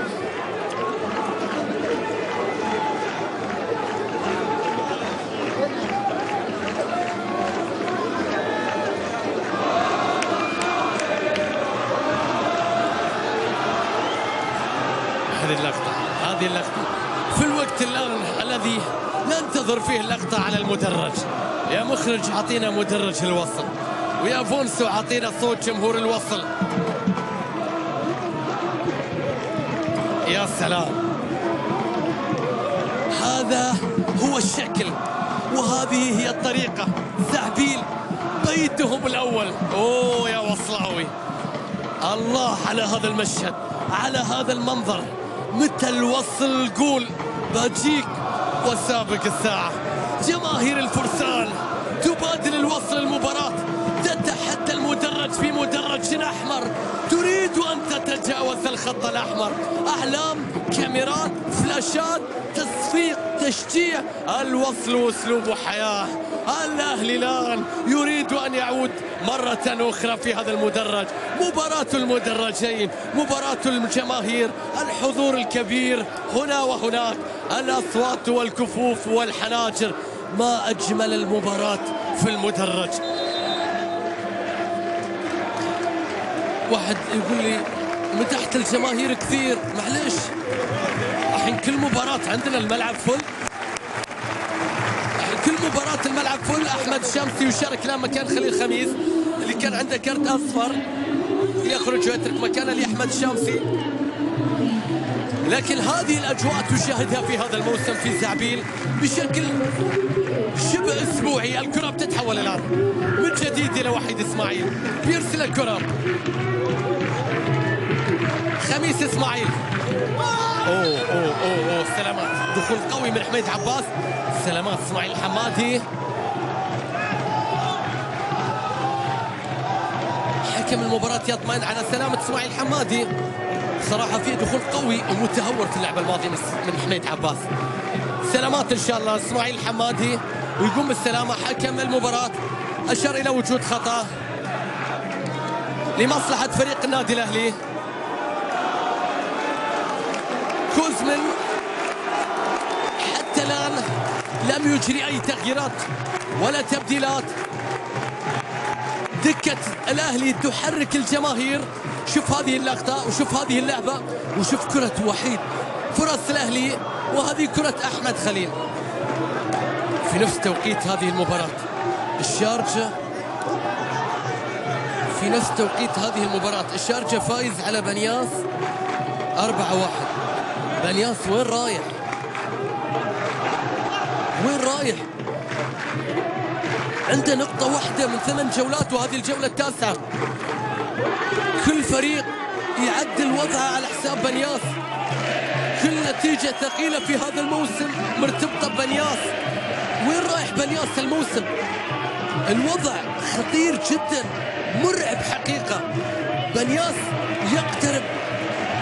هذه اللقطة هذه اللقطة في الوقت الآن الذي ننتظر فيه اللقطة على المدرج. يا مخرج أعطينا مدرج الوصل. ويا فونسو أعطينا صوت جمهور الوصل. يا سلام. هذا هو الشكل وهذه هي الطريقة. زعبيل بيتهم الأول. أوه يا وصلاوي. الله على هذا المشهد على هذا المنظر. متى الوصل القول بجيك وسابق الساعة. جماهير الفرسان تبادل الوصل المباراة. تتحدى المدرج في مدرج أحمر. تريد أن تتجاوز الخط الأحمر. أحلام كاميرات فلاشات تصفيق تشجيع. الوصل واسلوب حياة. الأهلي الآن يريد أن يعود مرة أخرى في هذا المدرج. مباراة المدرجين مباراة الجماهير الحضور الكبير هنا وهناك. الأصوات والكفوف والحناجر ما أجمل المباراة في المدرج. واحد يقول لي مدحت الجماهير كثير. معلش الحين كل مباراة عندنا الملعب فل. كل مباراة الملعب فل. أحمد شمسي يشارك لا مكان خليل خميس. اللي كان عنده كرت أصفر يخرج ويترك مكانه لأحمد شمسي. لكن هذه الأجواء تشاهدها في هذا الموسم في زعبيل بشكل شبه أسبوعي. الكرة بتتحول الآن من جديد إلى وحيد إسماعيل. بيرسل الكرة خميس إسماعيل. أوه أوه أوه, أوه سلامات. دخول قوي من حميد عباس. سلامات إسماعيل الحمادي. حكم المباراة يطمئن على سلامة إسماعيل الحمادي. صراحة في دخول قوي ومتهور في اللعبة الماضية من حميد عباس. سلامات إن شاء الله. إسماعيل الحمادي ويقوم بالسلامة حكم المباراة. أشار إلى وجود خطأ لمصلحة فريق النادي الأهلي. كوزمن حتى الآن لم يجري أي تغييرات ولا تبديلات. دكة الأهلي تحرك الجماهير. شوف هذه اللقطة وشوف هذه اللعبة وشوف كرة وحيد فرص الأهلي وهذه كرة أحمد خليل. في نفس توقيت هذه المباراة الشارجة في نفس توقيت هذه المباراة الشارجة فايز على بنياس أربعة واحد. بنياس وين رايح؟ وين رايح؟ عنده نقطة واحدة من ثمان جولات وهذه الجولة التاسعة. كل فريق يعدل وضعه على حساب بنياس. كل نتيجة ثقيلة في هذا الموسم مرتبطة ببنياس. وين رايح بنياس الموسم الوضع خطير جدا مرعب حقيقة. بنياس يقترب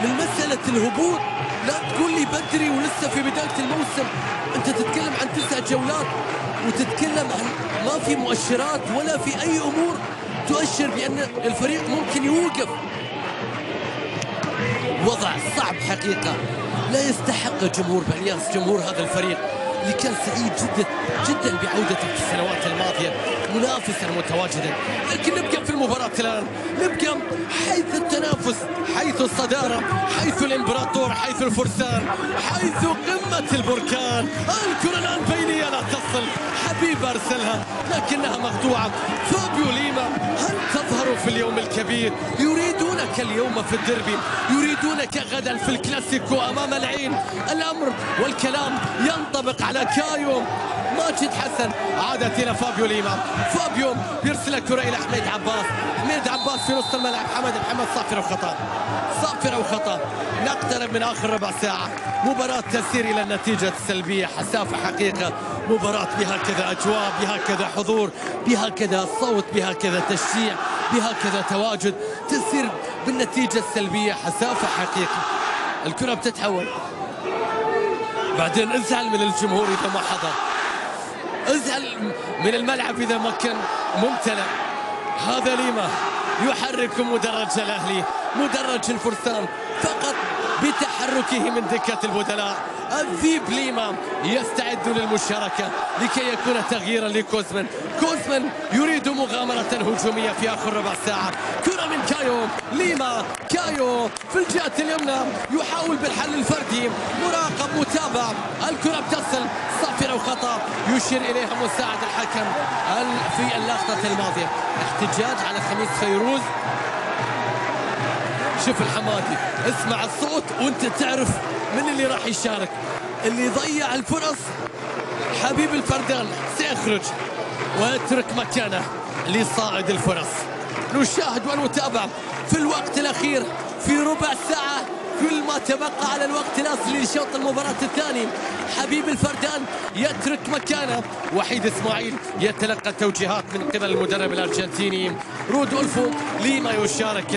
من مسألة الهبوط. لا تقول لي بدري ولسه في بداية الموسم. أنت تتكلم عن تسع جولات وتتكلم عن ما في مؤشرات ولا في أي أمور. تؤشر بأن الفريق ممكن يوقف. وضع صعب حقيقة. لا يستحق جمهور بلياس جمهور هذا الفريق. اللي كان سعيد جدا جدا بعودته في السنوات الماضية منافسا متواجدا. لكن نبقى في المباراة الآن. نبقى حيث التنافس حيث الصدارة حيث الإمبراطور حيث الفرسان حيث قمة البركان. الكرة الآن بينية لا تصل. حبيب أرسلها لكنها مقطوعة. فابيو ليما هل تظهر في اليوم الكبير؟ يريدونك اليوم في الدربي يريدونك غدا في الكلاسيكو أمام العين. الأمر والكلام ينطبق على كايو. ماجد حسن. عادت إلى فابيو ليما. فابيو يرسل الكرة إلى حميد عباس. حميد عباس في نص الملعب. حمد محمد صافرة وخطأ. صافرة وخطأ. نقترب من آخر ربع ساعة. مباراة تسير إلى النتيجة السلبية. حسافة حقيقة. مباراة بهكذا أجواء بهكذا حضور بهكذا صوت بهكذا تشجيع بهكذا تواجد. تسير بالنتيجة السلبية حسافة حقيقي الكرة بتتحول. بعدين ازعل من الجمهور إذا ما حضر. ازعل من الملعب إذا ما كان ممتلئ. هذا ليما يحرك مدرج الأهلي مدرج الفرسان. فقط بتحركه من دكة البدلاء. الذيب ليما يستعد للمشاركة لكي يكون تغييرا لكوزمان. كوزمان يريد مغامرة هجومية في آخر ربع ساعة. كرة من كايو. ليما كايو في الجهة اليمنى. يحاول بالحل الفردي. مراقب متابع. الكرة بتصل. صافرة وخطأ. يشير إليها مساعد الحكم. في اللقطة الماضية. احتجاج على خميس فيروز. شوف الحمادي اسمع الصوت وانت تعرف من اللي راح يشارك. اللي ضيع الفرص حبيب الفردان سيخرج ويترك مكانه لصائد الفرص. نشاهد ونتابع في الوقت الأخير في ربع ساعة كل ما تبقى على الوقت الأصلي لشوط المباراة الثاني حبيب الفردان يترك مكانه. وحيد إسماعيل يتلقى التوجيهات من قبل المدرب الأرجنتيني. رودولفو لما يشارك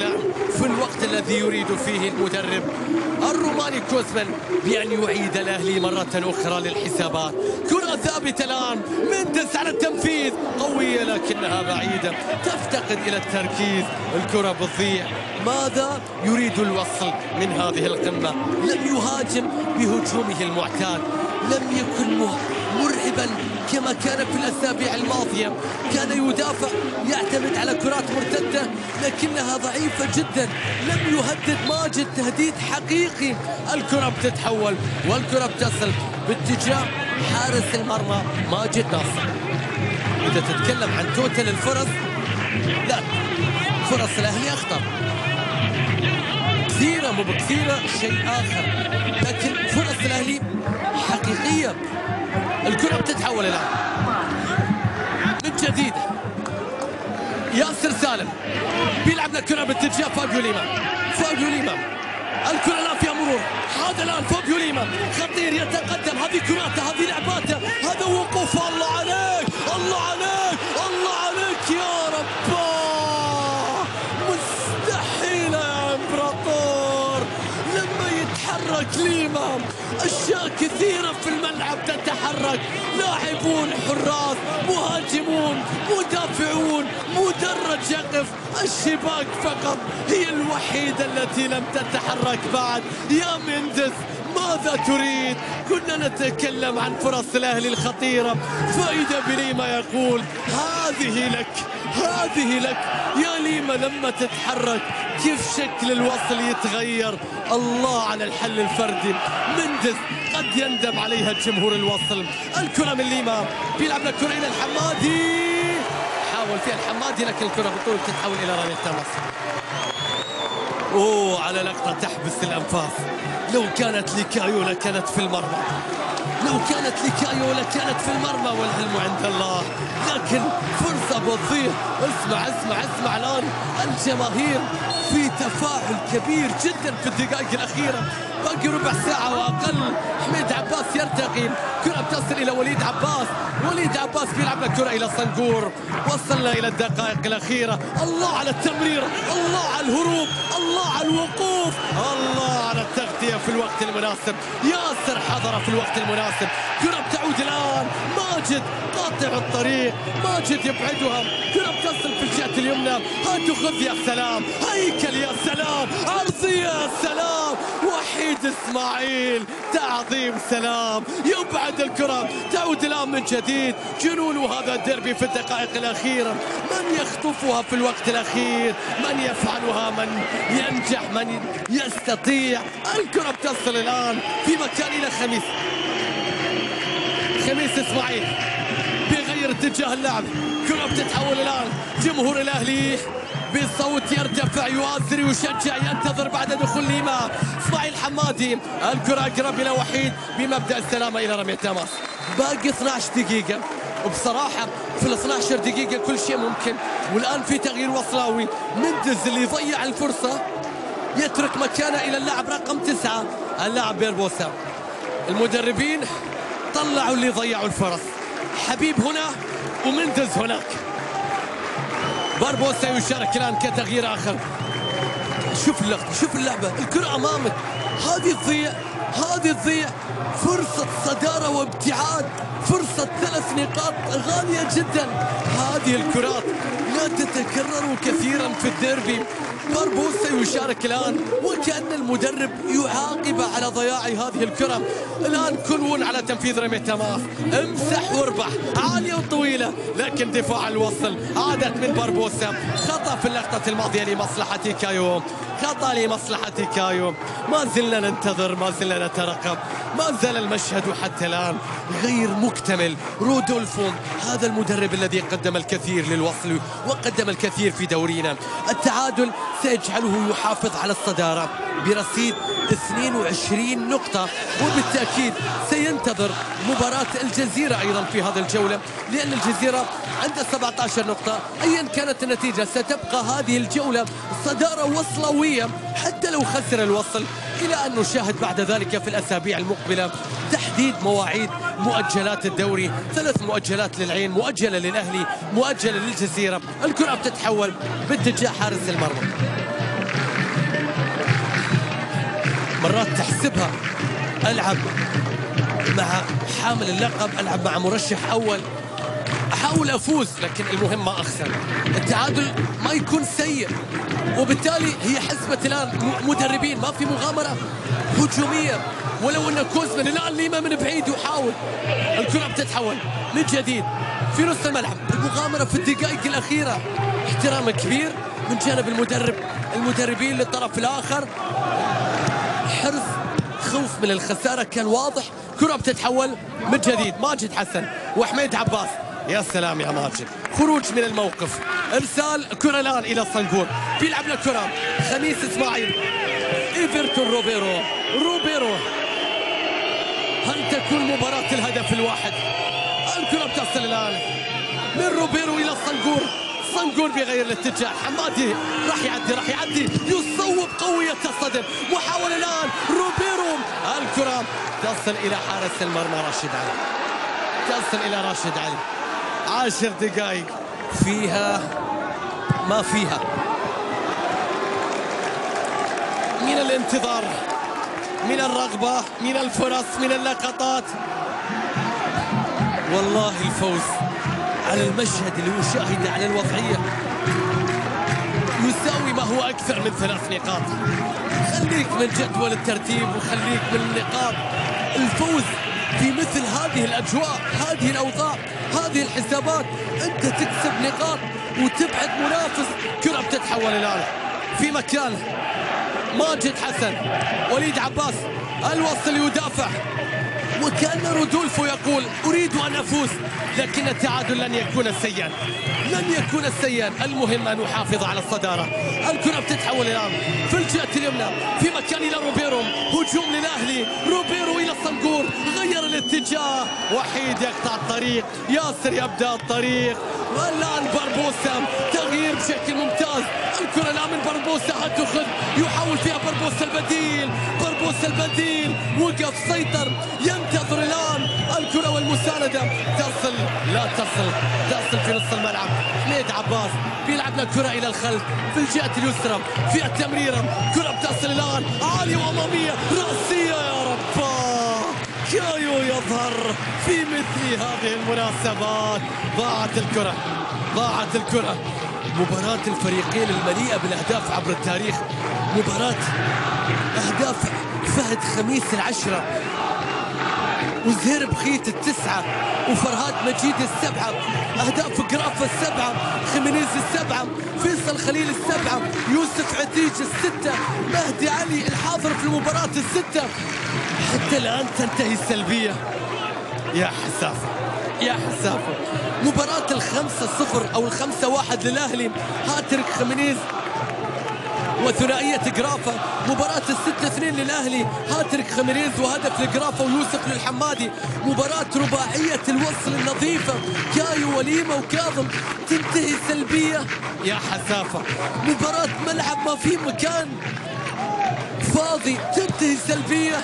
في الوقت الذي يريد فيه المدرب الروماني كوزمان بأن يعيد الأهلي مرة أخرى للحسابات. كرة ثابتة الآن. مندس على التنفيذ. قوية لكنها بعيدة. تفتقد إلى التركيز. الكرة بتضيع. ماذا يريد الوصل من هذه القمة لم يهاجم بهجومه المعتاد لم يكن مرعبا كما كان في الأسابيع الماضية. كان يدافع يعتمد على كرات مرتدة لكنها ضعيفة جدا. لم يهدد ماجد تهديد حقيقي. الكرة بتتحول والكرة بتصل باتجاه حارس المرمى ماجد ناصر. إذا تتكلم عن توتل الفرص لا فرص الأهلي أخطر. كثيرة مو بكثيرة شيء آخر. لكن فرص الأهلي حقيقية. الكرة بتتحول الآن من جديد. ياسر سالم بيلعب الكرة باتجاه فابيو ليما. فابيو ليما. الكرة الآن فيها مرور. هذا الآن فابيو ليما. خطير يتقدم. هذه كراته هذه لعباته. هذا وقوف. الله عليك الله عليك. يتحرك ليما أشياء كثيرة في الملعب تتحرك. لاعبون حراس مهاجمون مدافعون مدرج يقف. الشباك فقط هي الوحيدة التي لم تتحرك بعد. يا مندس ماذا تريد؟ كنا نتكلم عن فرص الأهلي الخطيرة. فإذا بليما يقول هذه لك هذه لك يا ليما لما تتحرك كيف شكل الوصل يتغير؟ الله على الحل الفردي. مندس قد يندم عليها الجمهور الوصل. الكرة من ليما بيلعب الكرة إلى الحمادي. حاول فيها الحمادي لكن الكرة بطول تتحول إلى رامي التماس. أوه على لقطة تحبس الأنفاس. لو كانت لكايو لكانت في المرمى. لو كانت لكايو لكانت في المرمى والعلم عند الله. لكن فرصة بتضيع. اسمع اسمع اسمع الآن الجماهير في تفاعل كبير جدا في الدقائق الأخيرة. باقي ربع ساعة وأقل. حميد عباس يرتقي كرة بتصل إلى وليد عباس. وليد عباس بيلعب الكرة إلى صنقور. وصلنا إلى الدقائق الأخيرة. الله على التمرير. الله على الهروب. الله على الوقوف. الله على التغطية في الوقت المناسب. ياسر حضر في الوقت المناسب. كرة بتعود الآن. ماجد قاطع الطريق. ماجد يبعدها. كرة بتصل في الجهة اليمنى. هاتوا خذ يا سلام. هيكل يا سلام. عرضية يا سلام. وحيد إسماعيل. تعظيم سلام. يبعد الكرة. تعود الآن من جديد. جنون هذا الديربي في الدقائق الأخيرة من يخطفها في الوقت الأخير؟ من يفعلها؟ من ينجح؟ من يستطيع؟ الكرة بتصل الآن في مكان إلى خميس. خميس إسماعيل. بيغير اتجاه اللعب كرة بتتحول الآن. جمهور الأهلي بصوت يرتفع يؤثر يشجع ينتظر بعد دخول ليما. إسماعيل حمادي الكرة أقرب إلى وحيد بمبدأ السلامة إلى رمي التماس باقي 12 دقيقة. وبصراحة في ال 12 دقيقة كل شيء ممكن. والآن في تغيير وصلاوي. مندز اللي ضيع الفرصة يترك مكانه إلى اللاعب رقم تسعة. اللاعب بيربوسا المدربين طلعوا اللي ضيعوا الفرص. حبيب هنا ومندز هناك. باربوسا يشارك الآن كتغيير آخر. شوف اللقطة شوف اللعبة. الكرة أمامك. هذه تضيع هذه تضيع. فرصة صدارة وابتعاد. فرصة ثلاث نقاط غالية جدا. هذه الكرات لا تتكرر كثيرا في الديربي. باربوسا يشارك الآن وكأن المدرب يعاقب على ضياع هذه الكرة. الآن كلون على تنفيذ رمية تماس امسح واربح. عالية وطويلة لكن دفاع الوصل. عادت من باربوسا. خطأ في اللقطة الماضية لمصلحة كايو. خطأ لمصلحة كايو ما زلنا ننتظر ما زلنا نترقب. ما زال المشهد حتى الآن غير مكتمل. رودولفو هذا المدرب الذي قدم الكثير للوصل وقدم الكثير في دورينا. التعادل سيجعله يحافظ على الصدارة. برصيد 22 نقطة وبالتأكيد سينتظر مباراة الجزيرة أيضا في هذه الجولة لأن الجزيرة عنده 17 نقطة. أيا كانت النتيجة ستبقى هذه الجولة صدارة وصلوية حتى لو خسر الوصل إلى أن نشاهد بعد ذلك في الأسابيع المقبلة تحديد مواعيد مؤجلات الدوري. ثلاث مؤجلات للعين مؤجلة للأهلي مؤجلة للجزيرة. الكرة بتتحول باتجاه حارس المرمى. مرات تحسبها ألعب مع حامل اللقب ألعب مع مرشح أول. أحاول أفوز لكن المهم ما أخسر. التعادل ما يكون سيء وبالتالي هي حسبة الآن مدربين ما في مغامرة هجومية. ولو أن كوزمان الآن ليما من بعيد يحاول. الكرة بتتحول من جديد في نص الملعب. المغامرة في الدقائق الأخيرة. احترام كبير من جانب المدرب المدربين للطرف الآخر. خوف من الخسارة كان واضح. كرة بتتحول من جديد. ماجد حسن وحميد عباس. يا سلام يا ماجد. خروج من الموقف. إرسال كرة الان إلى صنقور بيلعب الكرة خميس إسماعيل. إيفرتون روبيرو. روبيرو. هل تكون مباراة الهدف الواحد؟ الكرة بتصل الآن من روبيرو إلى صنقور صنقور بغير الاتجاه. حمادي راح يعدي راح يعدي. يصوب قوية الصدر. محاولة الآن روبيرو. الكرة تصل إلى حارس المرمى راشد علي. تصل إلى راشد علي. عشر دقائق. فيها ما فيها. من الانتظار من الرغبة من الفرص من اللقطات. والله الفوز. على المشهد اللي يشاهده على الوضعية. يساوي ما هو أكثر من ثلاث نقاط. خليك من جدول الترتيب وخليك من النقاط. الفوز في مثل هذه الأجواء هذه الأوضاع هذه الحسابات. أنت تكسب نقاط وتبعد منافس كرة بتتحول الآن في مكان ماجد حسن وليد عباس الوصل يدافع. وكأن رودولفو يقول أريد أن أفوز لكن التعادل لن يكون سيئا لن يكون سيئا المهم أن نحافظ على الصدارة. الكرة بتتحول الآن في الجهة اليمنى في مكان إلى روبيرو. هجوم للأهلي. روبيرو الصنقور غير الاتجاه. وحيد يقطع الطريق. ياسر يبدأ الطريق. والآن بربوسة تغيير بشكل ممتاز. الكرة الآن من بربوسة هتأخذ يحاول فيها بربوسة البديل. بربوسة البديل. وقف سيطر. ينتظر الآن الكرة والمساندة. تصل لا تصل. تصل في نص الملعب. حميد عباس بيلعب الكرة إلى الخلف. في الجهة اليسرى. في التمريرة كرة بتصل الآن. عالية وأمامية. رأسية. يا رب كايو يظهر في مثل هذه المناسبات. ضاعت الكرة ضاعت الكرة. مباراة الفريقين المليئة بالأهداف عبر التاريخ. مباراة أهداف فهد خميس العشرة. وزهير بخيت التسعة وفرهاد مجيد السبعة أهداف قرافة السبعة خمينيز السبعة فيصل خليل السبعة يوسف عتيج الستة مهدي علي الحاضر في المباراة الستة. حتى الآن تنتهي السلبية. يا حسافة يا حسافة. مباراة الخمسة صفر أو الخمسة واحد للأهلي. هاتريك خمينيز. وثنائية جرافة مباراة الستة اثنين للأهلي. هاتريك خميريز وهدف لجرافة ويوسف للحمادي. مباراة رباعية الوصل النظيفة. كايو وليمة وكاظم. تنتهي سلبية يا حسافة. مباراة ملعب ما في مكان. فاضي. تنتهي سلبية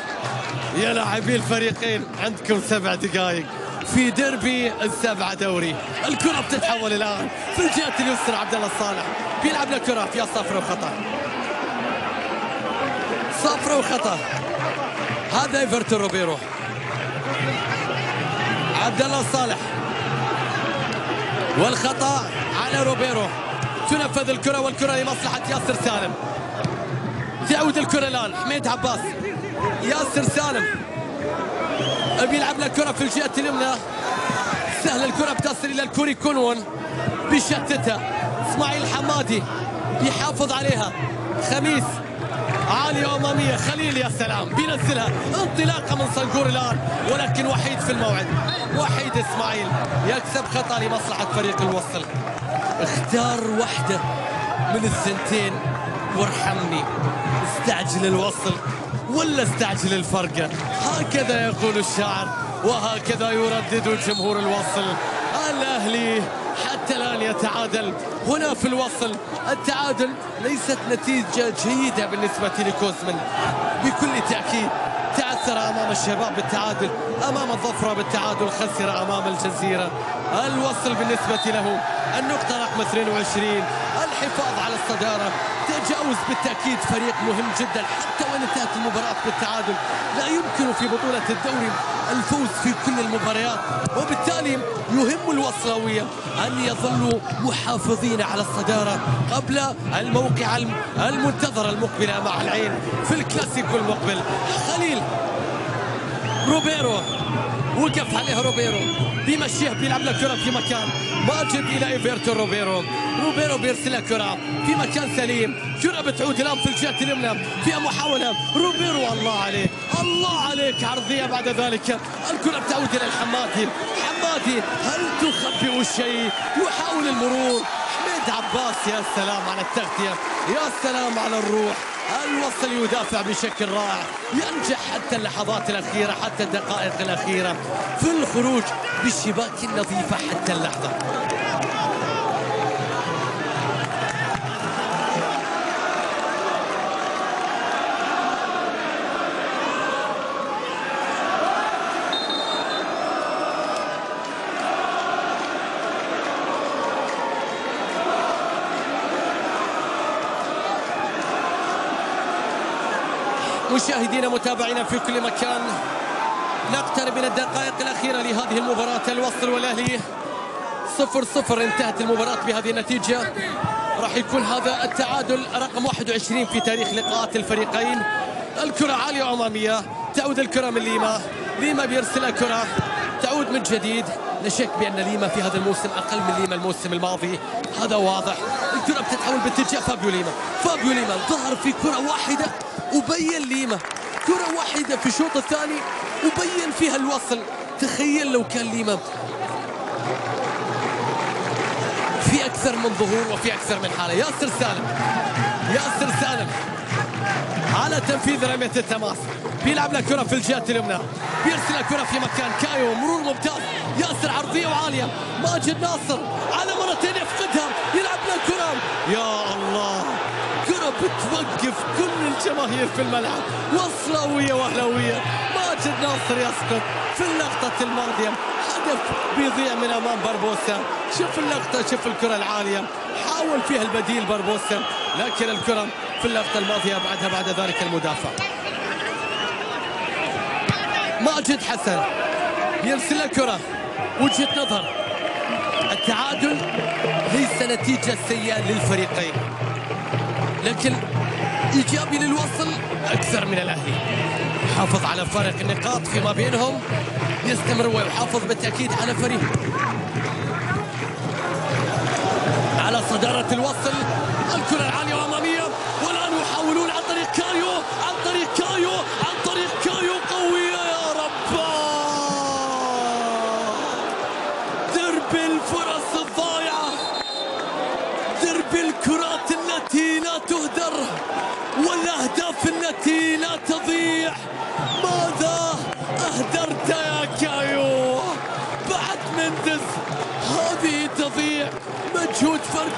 يا لاعبي الفريقين عندكم سبع دقائق في ديربي السبعة دوري. الكرة بتتحول الآن في الجهة اليسرى عبد الله الصالح. بيلعب لكرة فيها صفرة وخطأ صفرة وخطأ. هذا إيفرتون روبيرو. عبد الله الصالح. والخطأ على روبيرو. تنفذ الكرة والكرة لمصلحة ياسر سالم. تعود الكرة الآن. حميد عباس. ياسر سالم. بيلعب الكرة في الجهة اليمنى. سهل الكرة بتصل إلى الكوري كونون. بيشتتها. إسماعيل حمادي بيحافظ عليها. خميس. عالية أمامية خليل يا سلام بينزلها. انطلاقة من صنقور الآن ولكن وحيد في الموعد. وحيد إسماعيل يكسب خطأ لمصلحة فريق الوصل اختار واحدة من الثنتين. وارحمني. استعجل الوصل ولا استعجل الفرقة؟ هكذا يقول الشاعر وهكذا يردد جمهور الوصل. الأهلي حتى الآن يتعادل. هنا في الوصل التعادل ليست نتيجة جيدة بالنسبة لكوزمن. بكل تأكيد تعثر أمام الشباب بالتعادل أمام الظفرة بالتعادل خسر أمام الجزيرة. الوصل بالنسبة له النقطة رقم 22 الحفاظ على الصدارة. تجاوز بالتأكيد فريق مهم جدا. حتى وإن انتهت المباراة بالتعادل لا يمكن في بطولة الدوري الفوز في كل المباريات. وبالتالي يهم الوصلاوية أن يظلوا محافظين على الصدارة قبل الموقع المنتظر المقبل مع العين في الكلاسيكو المقبل. خليل ريبيرو. وقف عليه ريبيرو؟ بيمشيه بيلعب له كرة في مكان. ماجد إلى إيفرتون ريبيرو. ريبيرو بيرسل كرة في مكان سليم. كرة بتعود الآن في الجهة اليمنى فيها محاولة ريبيرو الله عليك. الله عليك عرضية بعد ذلك. الكرة بتعود إلى الحمادي. حمادي هل تخبئ الشيء يحاول المرور. حميد عباس يا سلام على التغطية. يا سلام على الروح. الوصل يدافع بشكل رائع. ينجح حتى اللحظات الأخيرة حتى الدقائق الأخيرة في الخروج بالشباك النظيفة حتى اللحظة. مشاهدينا متابعينا في كل مكان نقترب من الدقائق الأخيرة لهذه المباراة الوصل والأهلي. صفر صفر انتهت المباراة بهذه النتيجة. راح يكون هذا التعادل رقم 21 في تاريخ لقاءات الفريقين. الكرة عالية أمامية تعود الكرة من ليما. ليما بيرسل كرة تعود من جديد. لا شك بأن ليما في هذا الموسم أقل من ليما الموسم الماضي. هذا واضح. الكرة بتتحول باتجاه فابيو ليما. فابيو ليما ظهر في كرة واحدة وبين ليما. كرة واحدة في الشوط الثاني وبين فيها الوصل. تخيل لو كان ليما في أكثر من ظهور وفي أكثر من حالة. ياسر سالم. ياسر سالم. على تنفيذ رمية التماس. بيلعب له كرة في الجهة اليمنى. بيرسل الكرة في مكان كايو. مرور ممتاز. ياسر عرضية وعالية. ماجد ناصر على مرتين يفقدها. يلعب له كرة. يا الله. كرة بتوقف كل الجماهير في الملعب. وصلاوية وأهلاوية. ماجد ناصر يسقط في اللقطة الماضية. هدف بيضيع من أمام بربوسا شوف اللقطة شوف الكرة العالية. حاول فيها البديل بربوسا لكن الكرة في اللقطة الماضية بعدها بعد ذلك المدافع. ماجد حسن يرسل الكرة وجهة نظر. التعادل ليس نتيجة سيئة للفريقين. لكن إيجابي للوصل أكثر من الأهلي. حافظ على فارق النقاط فيما بينهم. يستمر ويحافظ بالتأكيد على فريق. على صدارة الوصل. الكرة العالية وأمامية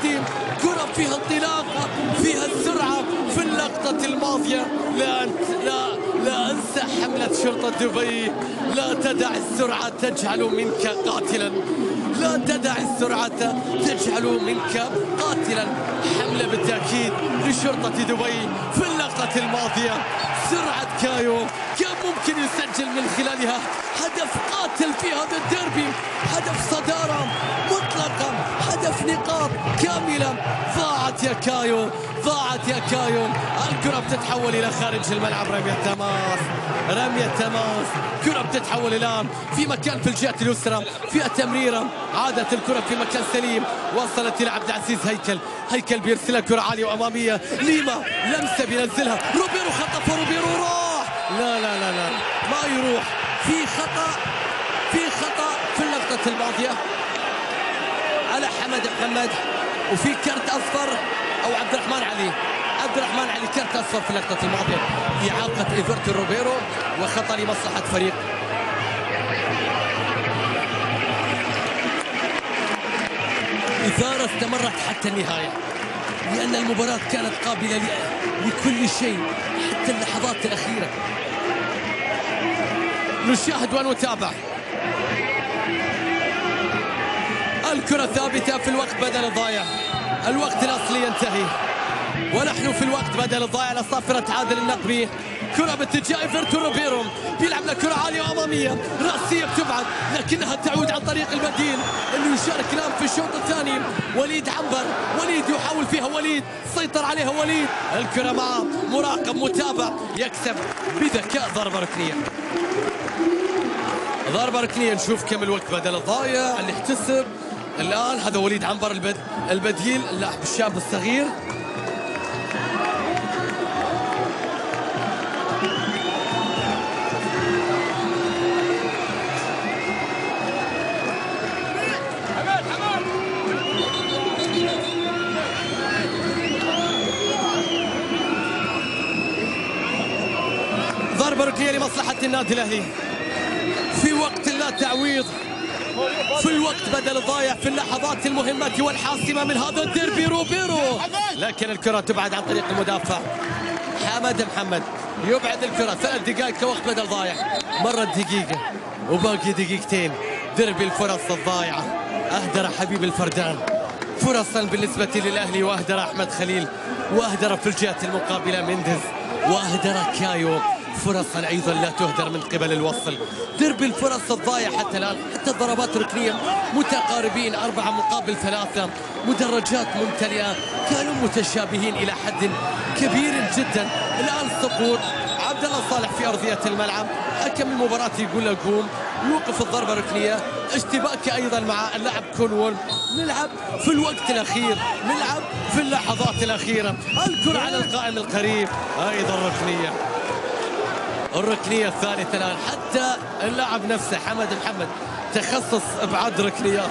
فردي كرة فيها انطلاقة فيها السرعة في اللقطة الماضية. لا لا لا أنسى حملة شرطة دبي. لا تدع السرعة تجعل منك قاتلا. لا تدع السرعة تجعل منك قاتلا. حملة بالتأكيد لشرطة دبي في اللقطة الماضية. سرعة كايو كان ممكن يسجل من خلالها. هدف قاتل في هذا الديربي. هدف صدارة مطلقة. نقاط كاملة. ضاعت يا كايو ضاعت يا كايو. الكرة بتتحول إلى خارج الملعب رمية تماس رمية تماس كرة بتتحول الآن في مكان في الجهة اليسرى فيها تمريرة عادت الكرة في مكان سليم. وصلت إلى عبد العزيز هيكل. هيكل بيرسلها كرة عالية وأمامية. ليما لمسة بينزلها. روبيرو خطف روبيرو راح. لا لا لا لا. ما يروح. في خطأ في خطأ في اللقطة الماضية. حمد محمد وفي كرت أصفر أو عبد الرحمن علي. عبد الرحمن علي كرت أصفر في اللقطة الماضية. إعاقة إيفرتون روبيرو وخطأ لمصلحة فريق. إثارة استمرت حتى النهاية لأن المباراة كانت قابلة لكل شيء حتى اللحظات الأخيرة. نشاهد ونتابع. الكرة ثابتة في الوقت بدل الضايع. الوقت الأصلي ينتهي. ونحن في الوقت بدل الضايع لصافرة عادل النقبي كرة باتجاه إيفرتون روبيرو. بيلعب لك كرة عالية أمامية رأسية بتبعد. لكنها تعود عن طريق البديل اللي يشارك الآن في الشوط الثاني. وليد عنبر. وليد يحاول فيها. وليد سيطر عليها. وليد. الكرة معه مراقب متابع. يكسب بذكاء ضربة ركنية. ضربة ركنية. نشوف كم الوقت بدل الضايع. اللي احتسب الآن هذا وليد عنبر البد... البديل اللاعب الشاب الصغير. ضربة ركنية لمصلحة النادي الأهلي. في وقت لا تعويض. في الوقت بدل الضايع في اللحظات المهمة والحاسمة من هذا الديربي روبيرو. لكن الكرة تبعد عن طريق المدافع. حمد محمد يبعد الكرة. ثلاث دقائق كوقت بدل ضايع. مرت دقيقة وباقي دقيقتين. ديربي الفرص الضايعة. أهدر حبيب الفردان. فرصا بالنسبة للأهلي. وأهدر أحمد خليل. وأهدر في الجهة المقابلة مندز. وأهدر كايو. فرصا أيضا لا تهدر من قبل الوصل؟ درب الفرص الضايع حتى الآن حتى الضربات الركنية. متقاربين أربعة مقابل ثلاثة. مدرجات ممتلئة. كانوا متشابهين إلى حد كبير جدا. الآن سقوط عبد الله صالح في أرضية الملعب. حكم المباراة يقول له قوم. يوقف الضربة الركنية. اشتباك أيضا مع اللاعب كونول نلعب في الوقت الأخير. نلعب في اللحظات الأخيرة. الكره على القائم القريب. أيضا ركنيه الركنية الثالثة الآن. حتى اللاعب نفسه حمد محمد تخصص أبعاد ركنيات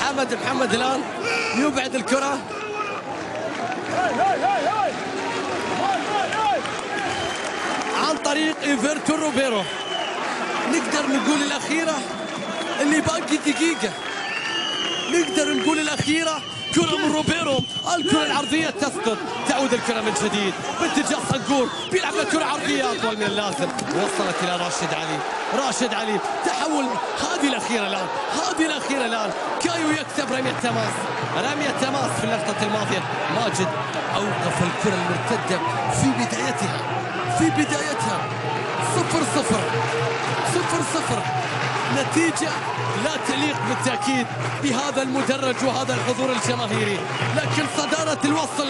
حمد محمد الآن يبعد الكرة. عن طريق إيفرتون روبيرو. نقدر نقول الأخيرة اللي باقي دقيقة. نقدر نقول الأخيرة كرة من روبيرو. الكرة العرضية تسقط. تعود الكرة من جديد. باتجاه صنقور. بيلعب كرة عرضية أطول من اللازم. وصلت إلى راشد علي. راشد علي. تحول. هذه الأخيرة الآن. هذه الأخيرة الآن. كايو يكسب رمية تماس. رمية تماس في اللقطة الماضية. ماجد أوقف الكرة المرتدة في بدايتها. في بدايتها. صفر صفر. صفر صفر. نتيجة لا تليق بالتأكيد بهذا المدرج وهذا الحضور الجماهيري. لكن صدارة الوصل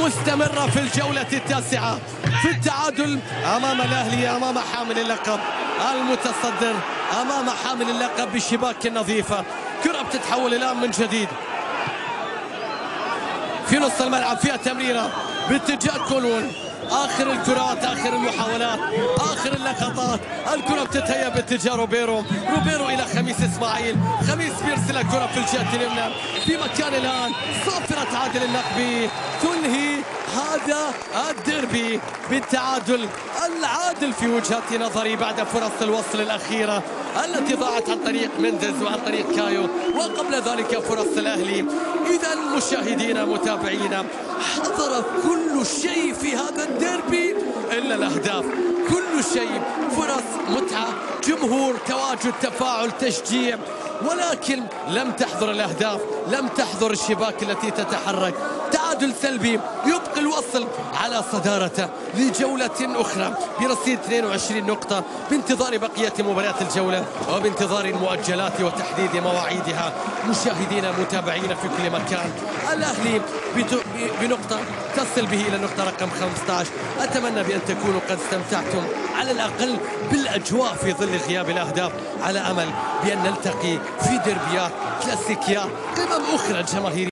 مستمرة في الجولة التاسعة. في التعادل أمام الأهلي أمام حامل اللقب المتصدر أمام حامل اللقب بالشباك النظيفة. كرة بتتحول الآن من جديد. في نص الملعب فيها تمريرة باتجاه كولون آخر الكرات آخر المحاولات آخر اللقطات. الكرة بتتهيأ باتجاه روبيرو. روبيرو إلى خميس إسماعيل. خميس بيرسل الكرة في الجهة اليمنى. في مكان الآن صافرة عادل النقبي تنهي هذا الديربي بالتعادل العادل في وجهة نظري بعد فرص الوصل الأخيرة التي ضاعت عن طريق مندز وعن طريق كايو وقبل ذلك فرص الأهلي. إذا مشاهدينا متابعينا حضر كل شيء في هذا الديربي إلا الأهداف. كل شيء فرص متعة جمهور تواجد تفاعل تشجيع. ولكن لم تحضر الأهداف لم تحضر الشباك التي تتحرك. تعادل سلبي يبقي الوصل على صدارته لجولة أخرى برصيد 22 نقطة بانتظار بقية مباريات الجولة وبانتظار المؤجلات وتحديد مواعيدها. مشاهدينا متابعينا في كل مكان الأهلي بنقطة تصل به إلى النقطة رقم 15 أتمنى بأن تكونوا قد استمتعتم. على الأقل بالأجواء في ظل غياب الأهداف على أمل بأن نلتقي في دربيات كلاسيكيات قمم أخرى الجماهيرية.